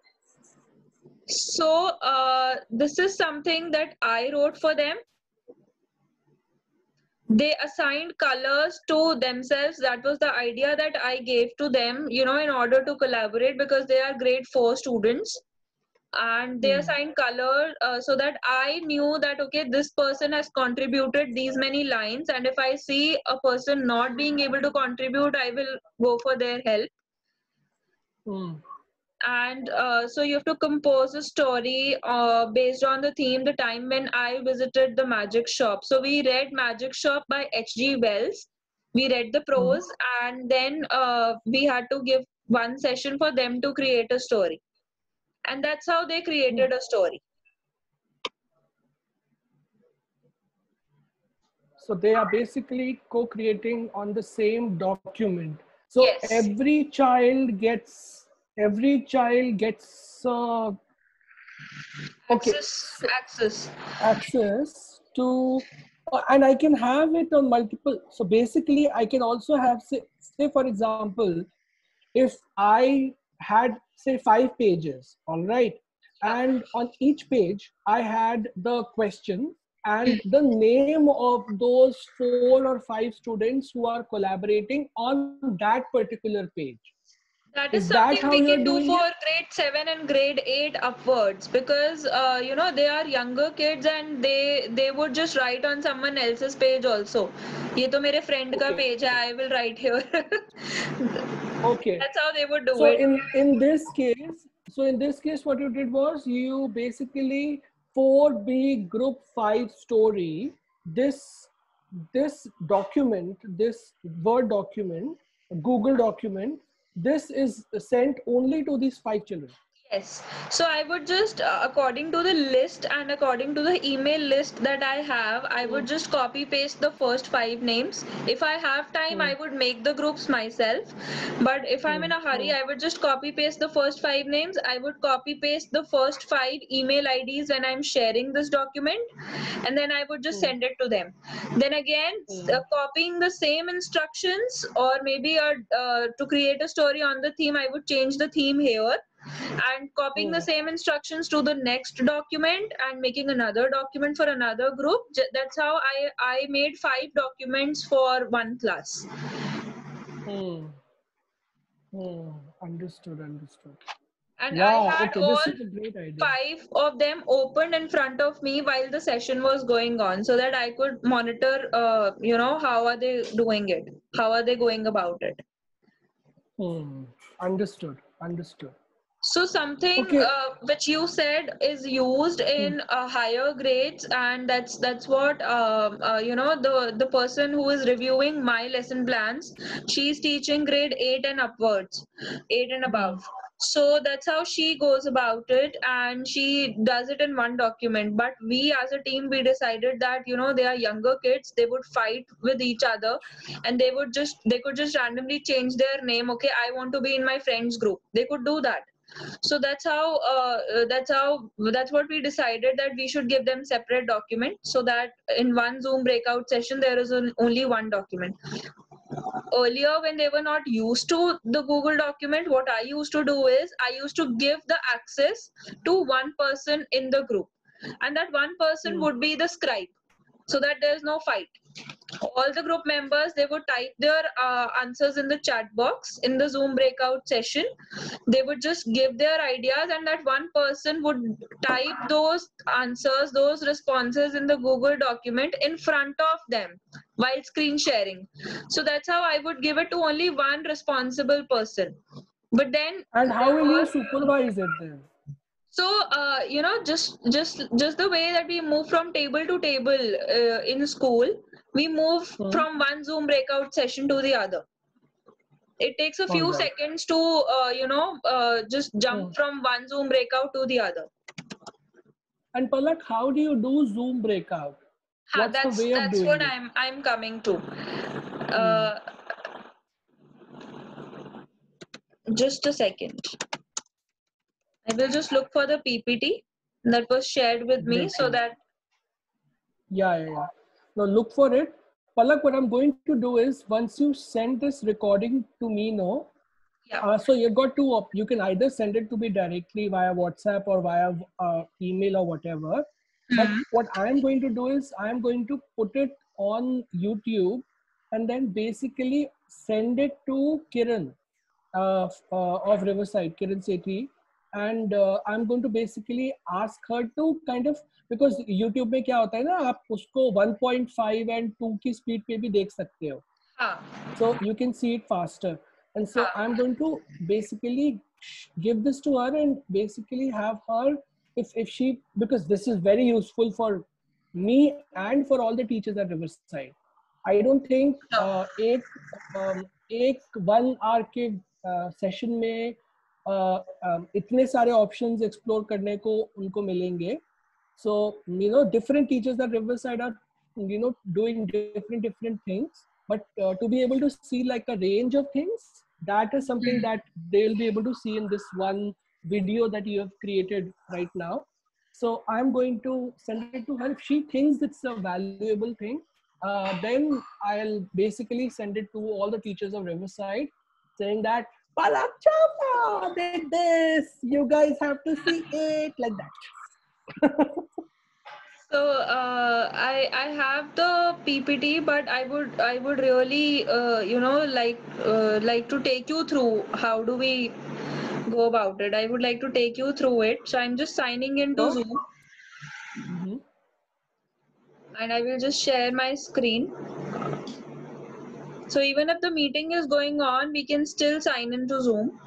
So uh, this is something that I wrote for them. They assigned colors to themselves. That was the idea that I gave to them, you know, in order to collaborate because they are grade four students. And they Hmm. assigned color uh, so that I knew that, okay, this person has contributed these many lines. And if I see a person not being able to contribute, I will go for their help Hmm. and uh, so you have to compose a story uh, based on the theme the time when i visited the magic shop so we read magic shop by hg wells we read the prose and then uh, we had to give one session for them to create a story and that's how they created a story So they are basically co-creating on the same document. So Yes. every child gets every child gets uh, Okay. access access access to uh, and i can have it on multiple so basically i can also have say, say for example if i had say five pages all right? And on each page i had the question and the name of those four or five students who are collaborating on that particular page That is, Is that something how we you're can do doing for grade 7 and grade 8 upwards because uh, you know they are younger kids and they they would just write on someone else's page also ये तो मेरे friend का Okay. page है I will write here okay that's how they would do so it in in this case so in this case what you did was you basically 4b group 5 story this this document this word document google document this is sent only to these five children Yes. So I would just, uh, according to the list and according to the email list that I have, I would just copy paste the first five names. If I have time, I would make the groups myself. But if I'm in a hurry, I would just copy paste the first five names. I would copy paste the first five email IDs when I'm sharing this document. And then I would just Hmm. send it to them. Then again, Hmm. uh, copying the same instructions or maybe a, uh, to create a story on the theme, I would change the theme here and copying the Hmm. same instructions to the next document and making another document for another group that's how i i made five documents for one class Hmm. Hmm. Understood. Understood. and wow. i had Okay. all This is a great idea. five of them opened in front of me while the session was going on so that i could monitor uh, you know how are they doing it how are they going about it Hmm. Understood. Understood. So something Okay. uh, which you said is used in uh, higher grades, and that's that's what um, uh, you know the the person who is reviewing my lesson plans. She's teaching grade eight and upwards, eight and above. So that's how she goes about it, and she does it in one document. But we as a team, we decided that you know they are younger kids. They would fight with each other, and they would just they could just randomly change their name. Okay, I want to be in my friends group. They could do that so that's how uh, uh, that's how that's what we decided that we should give them separate documents so that in one zoom breakout session there is only one document. Earlier when they were not used to the google document what i used to do is i used to give the access to one person in the group. And that one person Hmm. would be the scribe. So that there's no fight all the group members they would type their uh, answers in the chat box in the zoom breakout session. They would just give their ideas and that one person would type those answers those responses in the google document in front of them while screen sharing. So that's how i would give it to only one responsible person. But then and how will you supervise it then? So uh, you know just just just the way that we move from table to table uh, in school we move Hmm. from one zoom breakout session to the other it takes a few seconds to uh, you know uh, just jump Hmm. from one zoom breakout to the other and palak how do you do zoom breakout Ha, What's the that's that's what it? I'm i'm coming to uh, just a second i will just look for the ppt that was shared with me so that Yeah, yeah, yeah. Now look for it. Palak, what I'm going to do is once you send this recording to me, no. yeah Uh, so you've got two. Op- you can either send it to me directly via WhatsApp or via uh, email or whatever. But Mhm. what I'm going to do is I'm going to put it on YouTube and then basically send it to Kiran uh, uh, of Riverside, Kiran Sethi. And uh, I'm going to basically ask her to kind of because YouTube में क्या होता है ना आप उसको 1.5 and 2 की speed पे भी देख सकते हो ha. so you can see it faster and so Ah. i'm going to basically give this to her and basically have her if if she because this is very useful for me and for all the teachers at riverside i don't think Ah. uh, एक um, एक one hour के session में uh, um, इतने सारे options explore करने को उनको मिलेंगे so you know different teachers at riverside are you know doing different different things but uh, to be able to see like a range of things that is something Mm. that they'll be able to see in this one video that you have created right now so i'm going to send it to her if she thinks it's a valuable thing uh, then i'll basically send it to all the teachers of riverside saying that Palak Chopra did this you guys have to see it like that So uh, I I have the PPT, but I would I would really uh, you know like uh, like to take you through how do we go about it. I would like to take you through it. So I'm just signing into Sure. Zoom, Mhm. and I will just share my screen. So even if the meeting is going on, we can still sign into Zoom.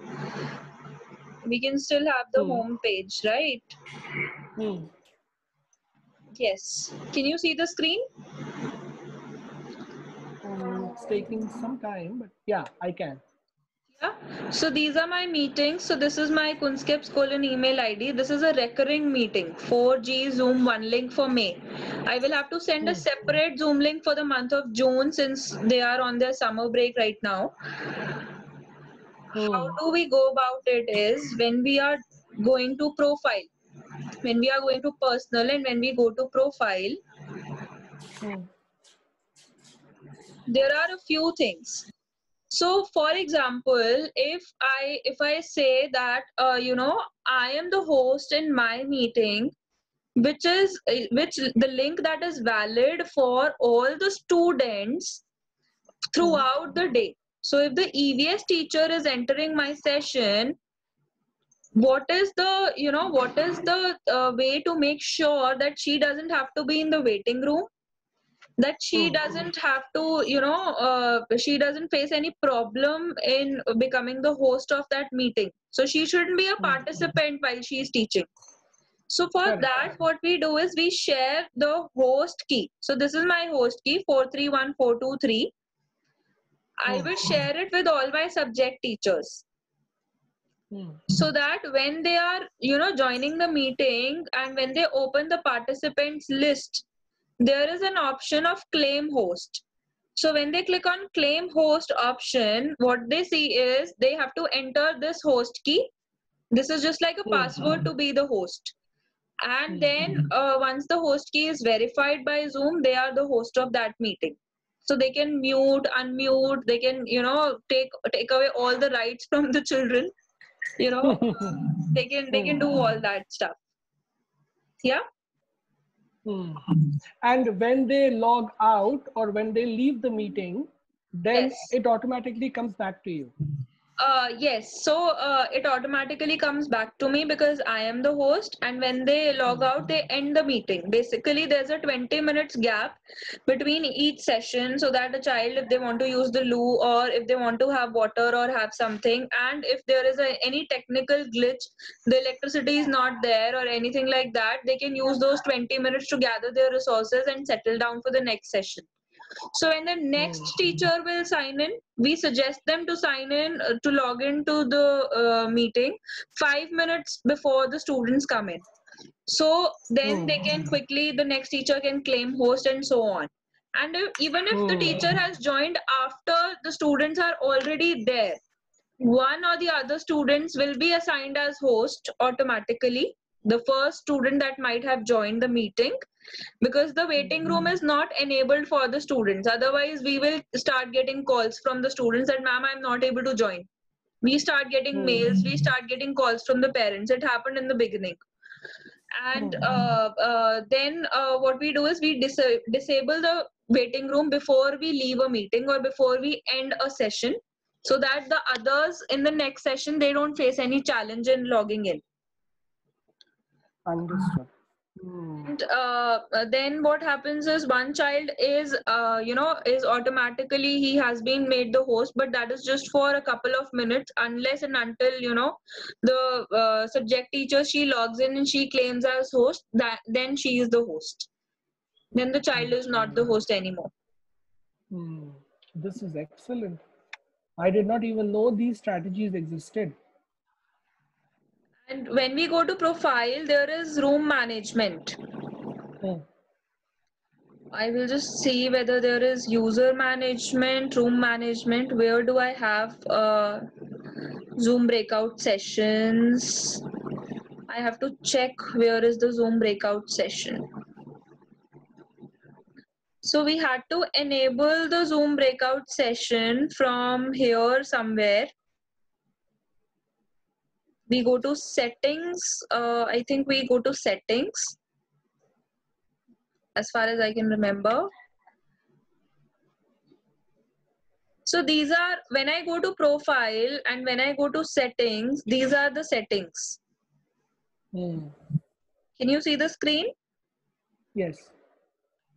We can still have the Hmm. home page, right? Hmm. Yes. Can you see the screen? Um, it's taking some time, but yeah, I can. So these are my meetings. So this is my Kunskapsskolan email ID. This is a recurring meeting. 4G Zoom one link for May. I will have to send a Hmm. separate Zoom link for the month of June since they are on their summer break right now. How Hmm. do we go about it is when we are going to profile, when we are going to personal and when we go to profile, Hmm. there are a few things so for example if i if i say that uh, you know i am the host in my meeting which is uh, which the link that is valid for all the students throughout the day. So if the evs teacher is entering my session what is the you know what is the uh, way to make sure that she doesn't have to be in the waiting room that she Hmm. doesn't have to you know uh, she doesn't face any problem in becoming the host of that meeting so she shouldn't be a Hmm. participant while she is teaching so for Correct. that what we do is we share the host key so this is my host key 431423 i Hmm. will share it with all my subject teachers so that when they are you know joining the meeting and when they open the participants list there is an option of claim host. So when they click on claim host option what they see is they have to enter this host key. This is just like a Hmm. password to be the host. And Hmm. then uh, once the host key is verified by zoom they are the host of that meeting. So they can mute unmute they can you know take take away all the rights from the children you know. They can they can do all that stuff. Yeah Hmm. And when they log out or when they leave the meeting, then Yes. it automatically comes back to you. Uh, yes, so uh, it automatically comes back to me because I am the host, and when they log out, they end the meeting. Basically, there's a 20 minutes gap between each session so that a child, if they want to use the loo or if they want to have water or have something, and if there is a, any technical glitch, the electricity is not there or anything like that, they can use those 20 minutes to gather their resources and settle down for the next session. So when the next Hmm. teacher will sign in, we suggest them to sign in uh, to log into the uh, meeting five minutes before the students come in. So then they can quickly, the next teacher can claim host and so on. And if, even if the Hmm. teacher has joined after the students are already there, one or the other students will be assigned as host automatically. The first student that might have joined the meeting because the waiting room is not enabled for the students. Otherwise we will start getting calls from the students that ma'am i'm not able to join. We start getting Hmm. mails. We start getting calls from the parents. It happened in the beginning. And uh, uh, then uh, what we do is we dis- disable the waiting room before we leave a meeting or before we end a session so that the others in the next session they don't face any challenge in logging in. Understood. Hmm. and uh, then what happens is one child is uh, you know is automatically he has been made the host but that is just for a couple of minutes unless and until you know the uh, subject teacher she logs in and she claims as host that then she is the host then the child is not the host anymore Hmm. This is excellent. I did not even know these strategies existed. And when we go to profile there is room management Hmm. I will just see whether there is user management, room management. Where do I have uh, Zoom breakout sessions? I have to check where is the Zoom breakout session. So we had to enable the Zoom breakout session from here somewhere. We go to settings. Uh, I think we go to settings as far as I can remember. So these are when I go to profile and when I go to settings, these are the settings. Hmm. Can you see the screen? Yes.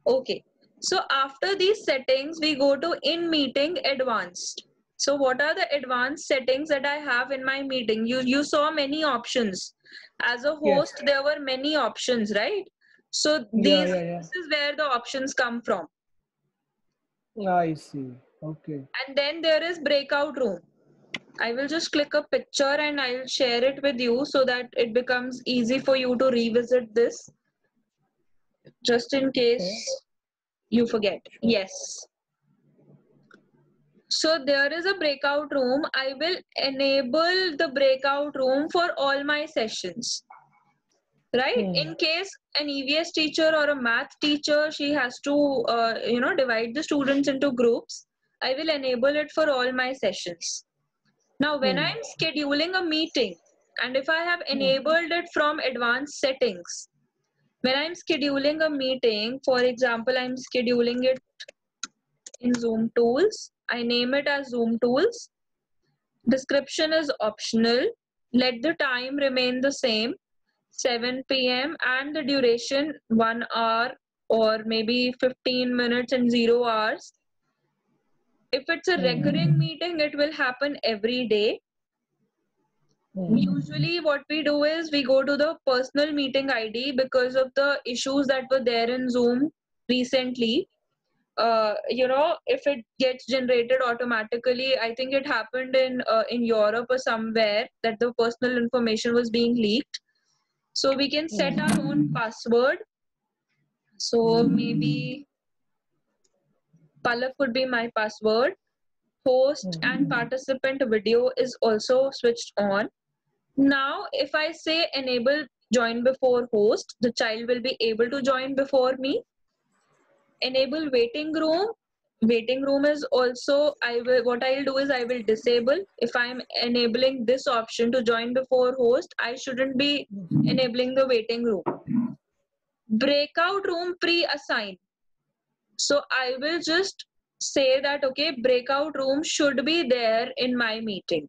Okay. So after these settings, we go to in meeting advanced. So what are the advanced settings that I have in my meeting? You you saw many options. As a Yes. host, there were many options, right? So these yeah, yeah. this is where the options come from. Ah, I see. Okay. and then there is breakout room i will just click a picture and i'll share it with you so that it becomes easy for you to revisit this just in case Okay. you forget yes so there is a breakout room. I will enable the breakout room for all my sessions. Right? Hmm. in case an evs teacher or a math teacher she has to uh, you know divide the students into groups i will enable it for all my sessions. Now when Hmm. i'm scheduling a meeting and if i have enabled it from advanced settings when i'm scheduling a meeting for example i'm scheduling it in zoom tools i name it as zoom tools description is optional let the time remain the same 7 p.m. and the duration 1 hour or maybe 15 minutes and 0 hours. If it's a Hmm. recurring meeting, it will happen every day. Hmm. Usually, what we do is we go to the personal meeting ID because of the issues that were there in Zoom recently. Uh, you know, if it gets generated automatically, I think it happened in uh, in Europe or somewhere that the personal information was being leaked. So we can set our own password. So maybe Palak would be my password. Host and participant video is also switched on. Now, if I say enable join before host, the child will be able to join before me. Enable waiting room. Waiting room is also I will what I'll do is I will disable. If I'm enabling this option to join before host, I shouldn't be enabling the waiting room. breakout room pre-assign so i will just say that okay breakout room should be there in my meeting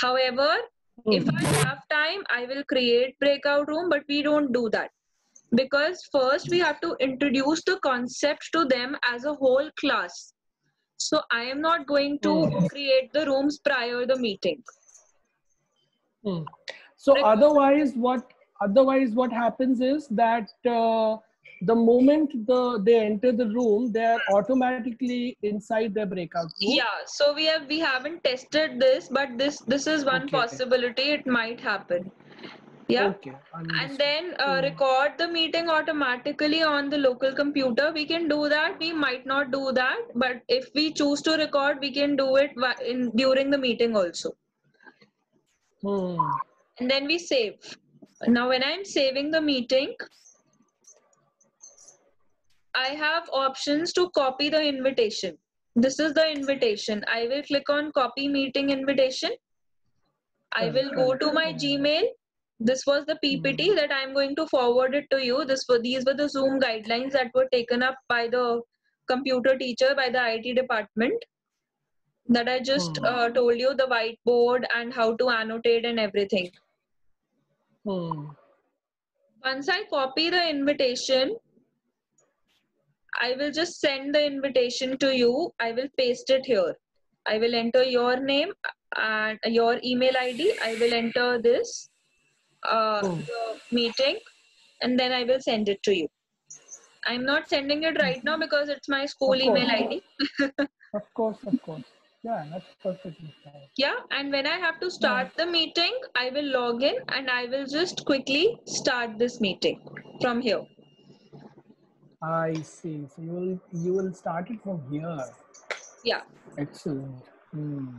however if i hmm. have time i will create breakout room but we don't do that because first we have to introduce the concept to them as a whole class so i am not going to Hmm. create the rooms prior the meeting Hmm. So otherwise, what otherwise what happens is that uh, the moment the they enter the room, they are automatically inside their breakout room. yeah so we have we haven't tested this but this this is one okay. possibility it might happen yeah. Okay. and then uh, record the meeting automatically on the local computer. We can do that. We might not do that but if we choose to record we can do it in during the meeting also. Hmm. and then we save. Now when i'm saving the meeting i have options to copy the invitation. This is the invitation. I will click on copy meeting invitation. I will go to my gmail this was the ppt that i'm going to forward it to you this were these were the zoom guidelines that were taken up by the computer teacher by the it department that i just Hmm. uh, told you the whiteboard and how to annotate and everything Hmm. once I copy the invitation, I will just send the invitation to you. I will paste it here. I will enter your name and your email ID. I will enter this uh, Hmm. the meeting and then I will send it to you. I'm not sending it right now because it's my school Of course. email ID. Of course, of course. Yeah, that's perfectly fine. Yeah, and when I have to start the meeting, I will log in and I will just quickly start this meeting from here. I see. So you will you will start it from here. Yeah. Excellent. Hmm.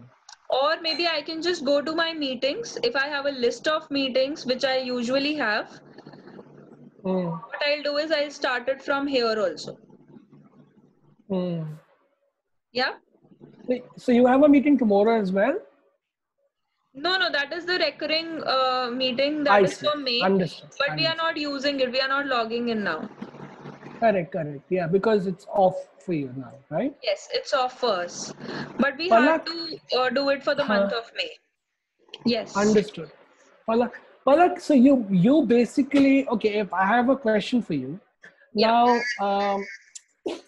Or maybe i can just go to my meetings if i have a list of meetings which i usually have Hmm. what i'll do is i'll start it from here also Hmm. yeah So you have a meeting tomorrow as well? no no that is the recurring uh, meeting I that is see. for me Understood. but we are not using it we are not logging in now Correct, correct. Yeah, because it's off for you now, right? yes it's off first but we have to uh, do it for the month of may yes Understood. Palak, Palak, so you you basically okay. If I have a question for you, Yeah. now um,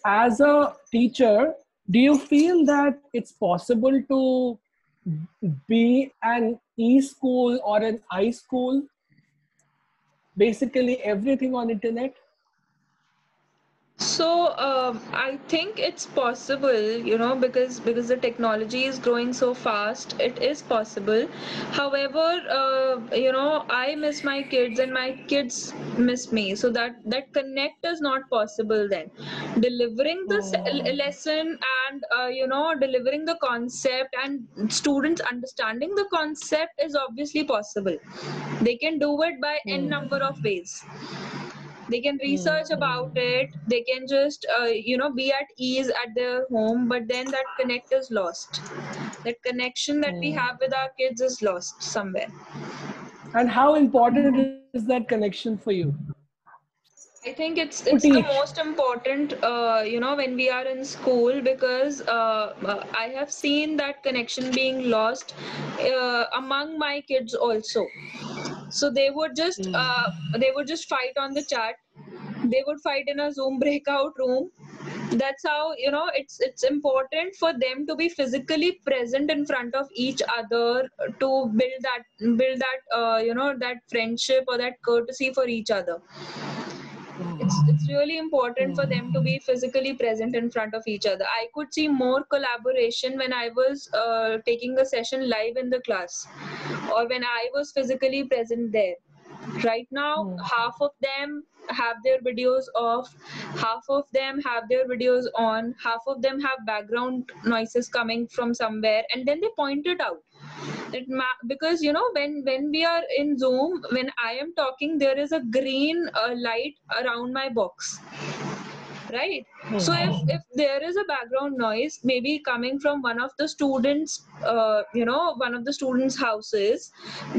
as a teacher, do you feel that it's possible to be an e school or an i school? Basically, everything on internet. So um, i think it's possible you know because because the technology is growing so fast it is possible. However uh, you know i miss my kids and my kids miss me. So that that connect is not possible then. Delivering the Hmm. lesson and uh, you know delivering the concept and students understanding the concept is obviously possible. They can do it by n Hmm. number of ways they can research Hmm. about it they can just uh, you know be at ease at their home but then that connect is lost that connection that we Hmm. have with our kids is lost somewhere And how important is that connection for you? i think it's it's the most important uh, you know when we are in school because uh, uh, i have seen that connection being lost uh, among my kids also so they would just Hmm. uh, they would just fight on the chat. They would fight in a zoom breakout room. That's how you know it's it's important for them to be physically present in front of each other to build that build that uh, you know that friendship or that courtesy for each other it's it's really important for them to be physically present in front of each other. I could see more collaboration when i was uh, taking a session live in the class or when i was physically present there. Right now Hmm. half of them have their videos off half of them have their videos on half of them have background noises coming from somewhere and then they point it out it ma- because you know when when we are in zoom when i am talking there is a green uh, light around my box right so if if there is a background noise maybe coming from one of the students uh, you know one of the students houses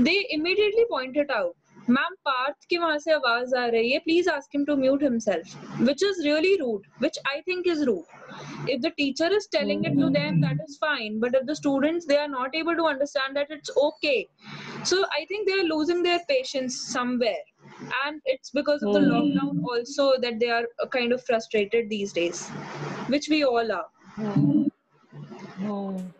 they immediately point it out ma'am Partha की वहां से आवाज आ रही है please ask him to mute himself which is really rude which i think is rude if the teacher is telling it to them that is fine but if the students they are not able to understand that it's okay so i think they are losing their patience somewhere and it's because of the Hmm. lockdown also that they are uh, kind of frustrated these days which we all are Hmm. Hmm.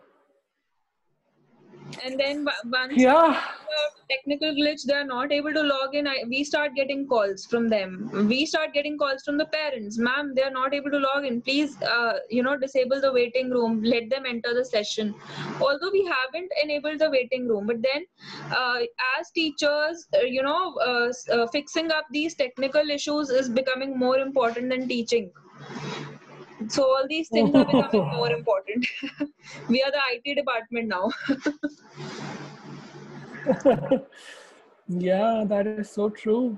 And then once Yeah. the technical glitch they are not able to log in I, we start getting calls from them. We start getting calls from the parents. Ma'am they are not able to log in. Please uh, you know disable the waiting room. Let them enter the session. Although we haven't enabled the waiting room but then uh, as teachers uh, you know uh, uh, fixing up these technical issues is becoming more important than teaching so all these things are becoming more important we are the it department now yeah, that is so true.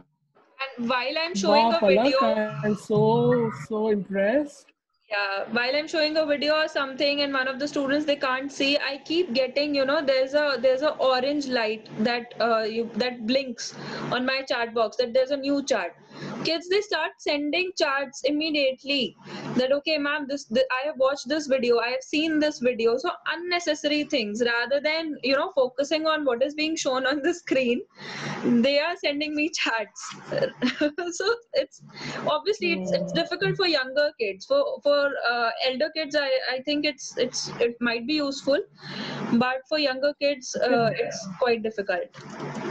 and while i'm showing Wow, a video I'm so so impressed. yeah while i'm showing a video or something and one of the students they can't see i keep getting you know there's a there's a orange light that uh, you, that blinks on my chat box that there's a new chat kids they start sending charts immediately that okay ma'am this, th- i have watched this video i have seen this video so unnecessary things. Rather than you know focusing on what is being shown on the screen they are sending me charts. So it's obviously it's, it's difficult for younger kids. For for uh, elder kids I, I think it's it's it might be useful but for younger kids uh, it's quite difficult.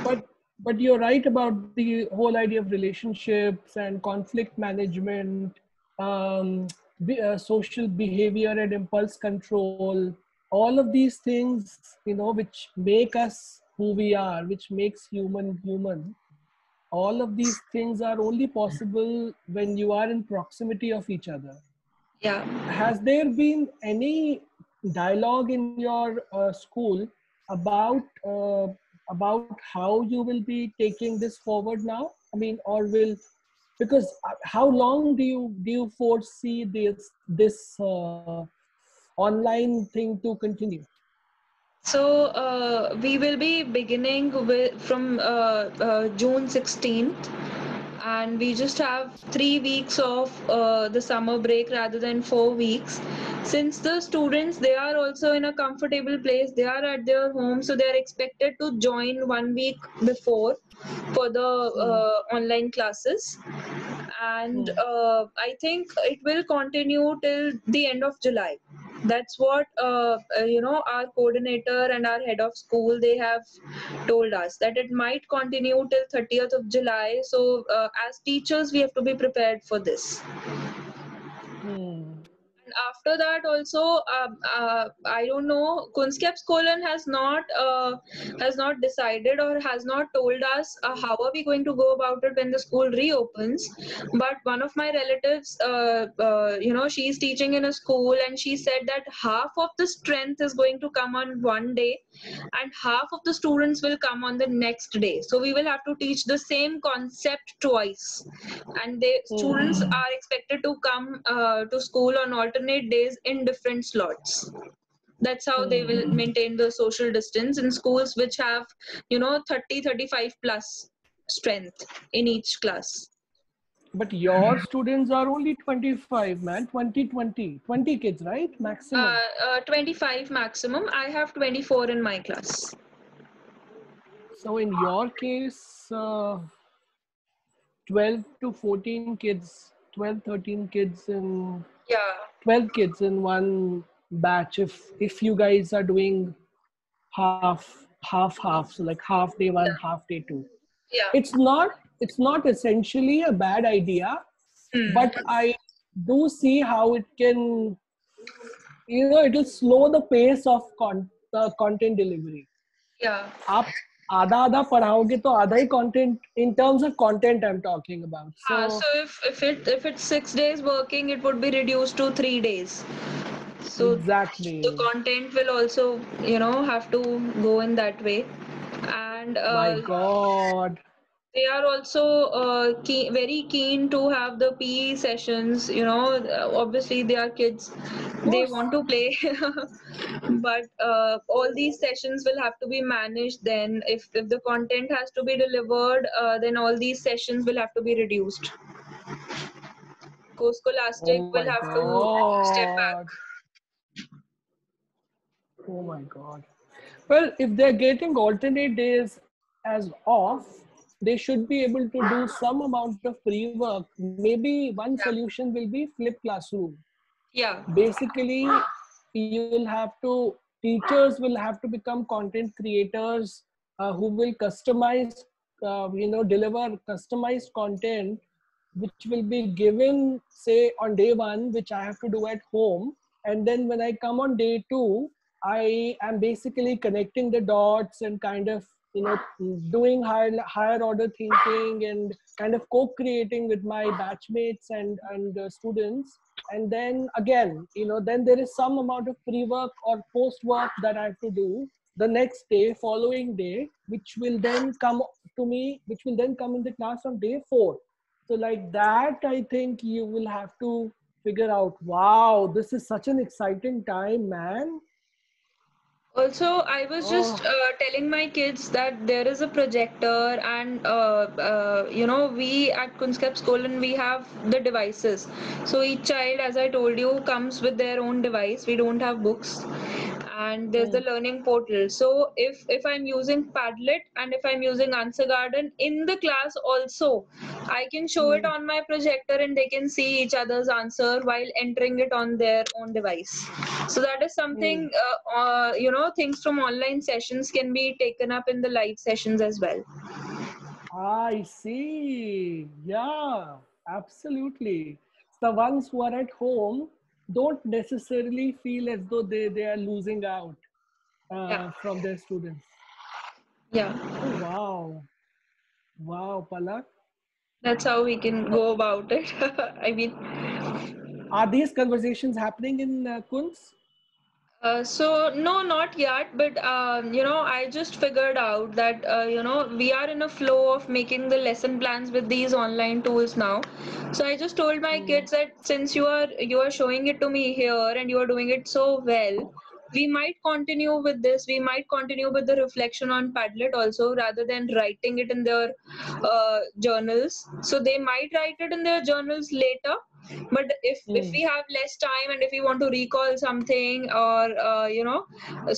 But but you're right about the whole idea of relationships and conflict management, um, be- uh, social behavior and impulse control. All of these things, you know, which make us who we are, which makes human human. All of these things are only possible when you are in proximity of each other. yeah has there been any dialogue in your uh, school about uh, about how you will be taking this forward now? I mean or will because uh, how long do you do you foresee this this uh, online thing to continue? So uh, we will be beginning with from uh, uh, June 16th, and we just have three weeks of uh, the summer break rather than four weeks. Since the students they are also in a comfortable place, they are at their home, so they are expected to join one week before for the uh, online classes. And uh, I think it will continue till the end of July that's what uh, uh, you know our coordinator and our head of school they have told us that it might continue till 30th of july. So uh, as teachers we have to be prepared for this after that also um, uh, i don't know Kunskapsskolan has not uh, has not decided or has not told us uh, how are we going to go about it when the school reopens. But one of my relatives uh, uh, you know she's teaching in a school and she said that half of the strength is going to come on one day and half of the students will come on the next day. So we will have to teach the same concept twice. And they students are expected to come uh, to school on alternate days in different slots. That's how they will maintain the social distance in schools which have you know 30 35 plus strength in each class. But your students are only 25 man. 20 20 20 kids right? Maximum. Uh, uh, 25 maximum. I have 24 in my class. So in your case, uh, 12 to 14 kids, 12, 13 kids in yeah. 12 kids in one batch. If if you guys are doing half half half so like half day one half day two. Yeah. It's not it's not essentially a bad idea Hmm. but i do see how it can you know it will slow the pace of con- uh, content delivery. Yeah. आप आधा आधा पढ़ाओगे तो आधा ही content in terms of content I am talking about Ah, so so if if it if it's six days working, it would be reduced to three days. So exactly the content will also you know have to go in that way, and my uh, God they are also uh, very keen to have the PE sessions. You know, uh, obviously they are kids; they want to play. but uh, all these sessions will have to be managed. Then, if if the content has to be delivered, uh, then all these sessions will have to be reduced. Co Scholastic Oh will have to step back. Oh my god. Well, if they're getting alternate days as off, they should be able to do some amount of pre-work. Maybe one solution will be flip classroom. Yeah. Basically, you will have to teachers will have to become content creators uh, who will customize, uh, you know, deliver customized content which will be given say on day one which i have to do at home and then when i come on day two i am basically connecting the dots and kind of you know doing higher higher order thinking and kind of co-creating with my batchmates and and uh, students and then again you know then there is some amount of pre-work or post-work that i have to do the next day following day which will then come to me which will then come in the class on day four so like that, I think you will have to figure out, wow, this is such an exciting time, man. Also, I was just Oh. uh, telling my kids that there is a projector, and uh, uh, you know, we at Kunskap School and we have the devices. So each child, as I told you, comes with their own device. We don't have books, and there's the learning portal. So if if I'm using Padlet and if I'm using Answer Garden in the class also, I can show it on my projector and they can see each other's answer while entering it on their own device. So that is something uh, uh, you know things from online sessions can be taken up in the live sessions as well. I see. Yeah, absolutely. The ones who are at home don't necessarily feel as though they, they are losing out uh, Yeah. from their students. Yeah, Oh, wow. Wow, Palak. that's how we can go about it. I mean, Are these conversations happening in uh, Kunz? Uh, so no, not yet, but um, you know, I just figured out that uh, you know we are in a flow of making the lesson plans with these online tools now. So I just told my kids that since you are you are showing it to me here and you are doing it so well, we might continue with this. We might continue with the reflection on Padlet also, rather than writing it in their uh, journals. So they might write it in their journals later but if if Mm. we have less time and if we want to recall something or uh, you know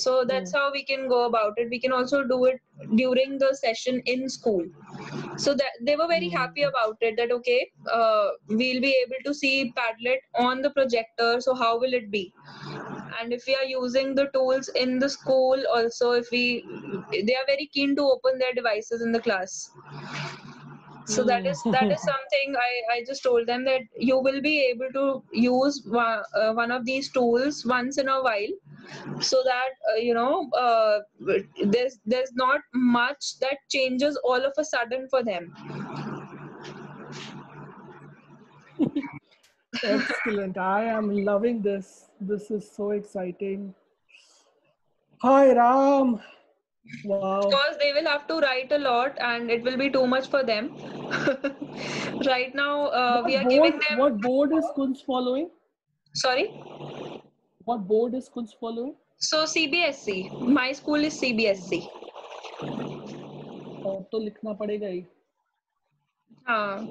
so that's how we can go about it. We can also do it during the session in school. So that they were very happy about it that okay uh, we'll be able to see padlet on the projector. So how will it be? And if we are using the tools in the school also if we they are very keen to open their devices in the class so that is that is something I, I just told them that you will be able to use one, uh, one of these tools once in a while so that uh, you know uh, there's there's not much that changes all of a sudden for them Excellent. I am loving this. This is so exciting. Hi, Ram. Wow. Because they will have to write a lot and it will be too much for them. right now, uh, we are board, giving them. What board is Kunz following? Sorry? What board is Kunz following? So, CBSE. My school is CBSE. Oh, तो लिखना padega ही uh,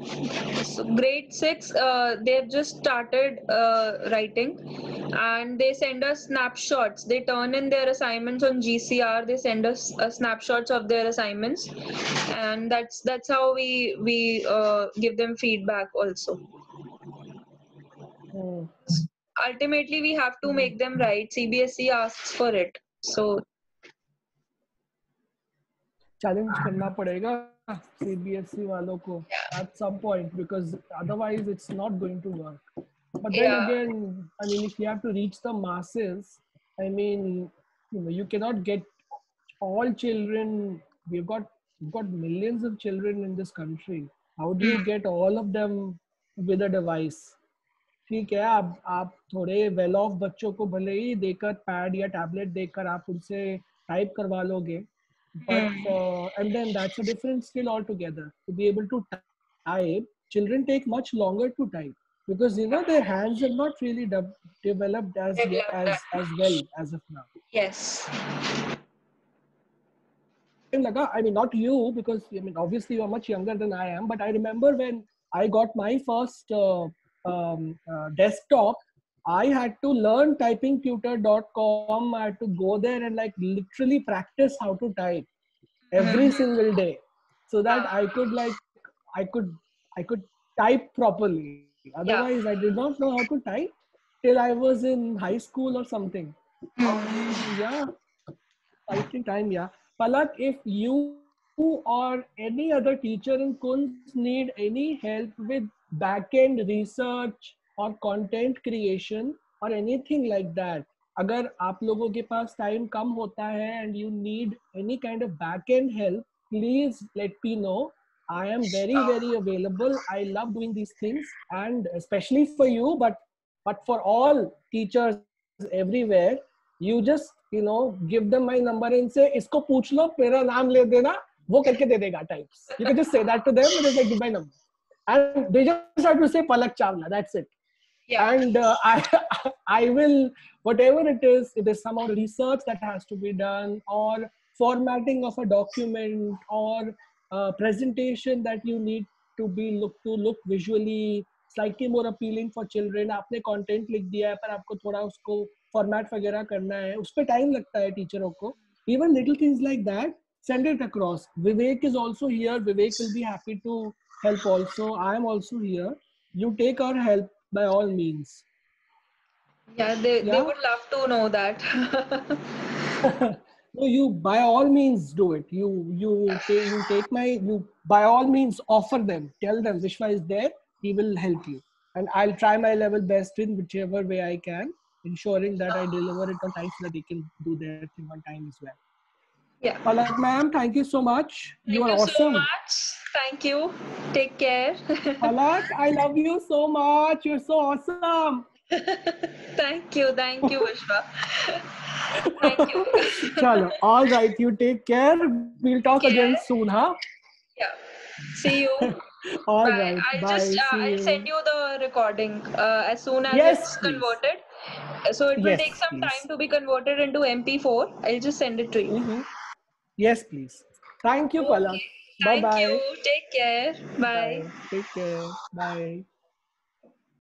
so grade 6 uh, they've just started uh, writing and they send us snapshots. They turn in their assignments on gcr they send us uh, snapshots of their assignments and that's that's how we we uh, give them feedback also. Mm. ultimately we have to make them write. Cbse asks for it. So challenge karna padega CBSE वालों को at some point because otherwise it's not going to work but then again I mean if you have to reach the masses I mean you know you can not get all children we have got got millions of children in this country. How do you hmm. get all of them with a device? ठीक है आप आप थोड़े well of बच्चों को भले ही देकर pad या टैबलेट देकर आप उनसे टाइप करवा लोगे but Hmm. uh, and then that's a different skill altogether to be able to type children take much longer to type because you know their hands are not really de- developed as as as well as of now Yes. I mean, not you, because I mean, obviously you're much younger than I am. But I remember when I got my first uh, um, uh, desktop, I had to learn typingtutor.com. I had to go there and like literally practice how to type every Mhm. single day, so that I could like I could I could type properly. Otherwise, I did not know how to type till I was in high school or something. Hmm. Yeah, fighting time. Yeah, Palak, if you or any other teacher in Kunz need any help with back-end research और content creation और anything like that अगर आप लोगों के पास time कम होता है and you need any kind of back end help please let me know I am very very available I love doing these things and specially for you but but for all teachers everywhere you just you know give them my number इन से इसको पूछ लो मेरा नाम ले देना वो करके दे देगा types you can just say that to them that is like give my number and they just have to say Palak Chawla that's it Yeah. and uh, I I will whatever it is if there's some amount of research that has to be done or formatting of a document or uh, presentation that you need to be look to look visually slightly more appealing for children आपने content लिख दिया है पर आपको थोड़ा उसको format वगैरह करना है उस पर time लगता है टीचरों को even little things like that send it across Vivek is also here Vivek will be happy to help also I am also here you take our help by all means. Yeah, they, they would love to know that. no you by all means do it. You you take you take my you by all means offer them. Tell them vishwa is there he will help you. And i'll try my level best in whichever way i can ensuring that i deliver it on time so that they can do their thing on time as well. Yeah. Palak ma'am thank you so much. Thank you are you so awesome. much. Thank you. Take care. Palak, i love you so much you're so awesome thank you. Thank you, Vishwa. Thank you. Chalo, all right you take care we'll talk again soon huh yeah. See you. all Bye. right I'll bye just uh, I'll send you the recording uh, as soon as Yes, it's converted. Uh, So it will Yes, take some please. time to be converted into MP4. I'll just send it to you. Mhm. Yes, please. Thank you, Palak. Thank Bye-bye. you. Take care. Bye. Bye. Take care. Bye.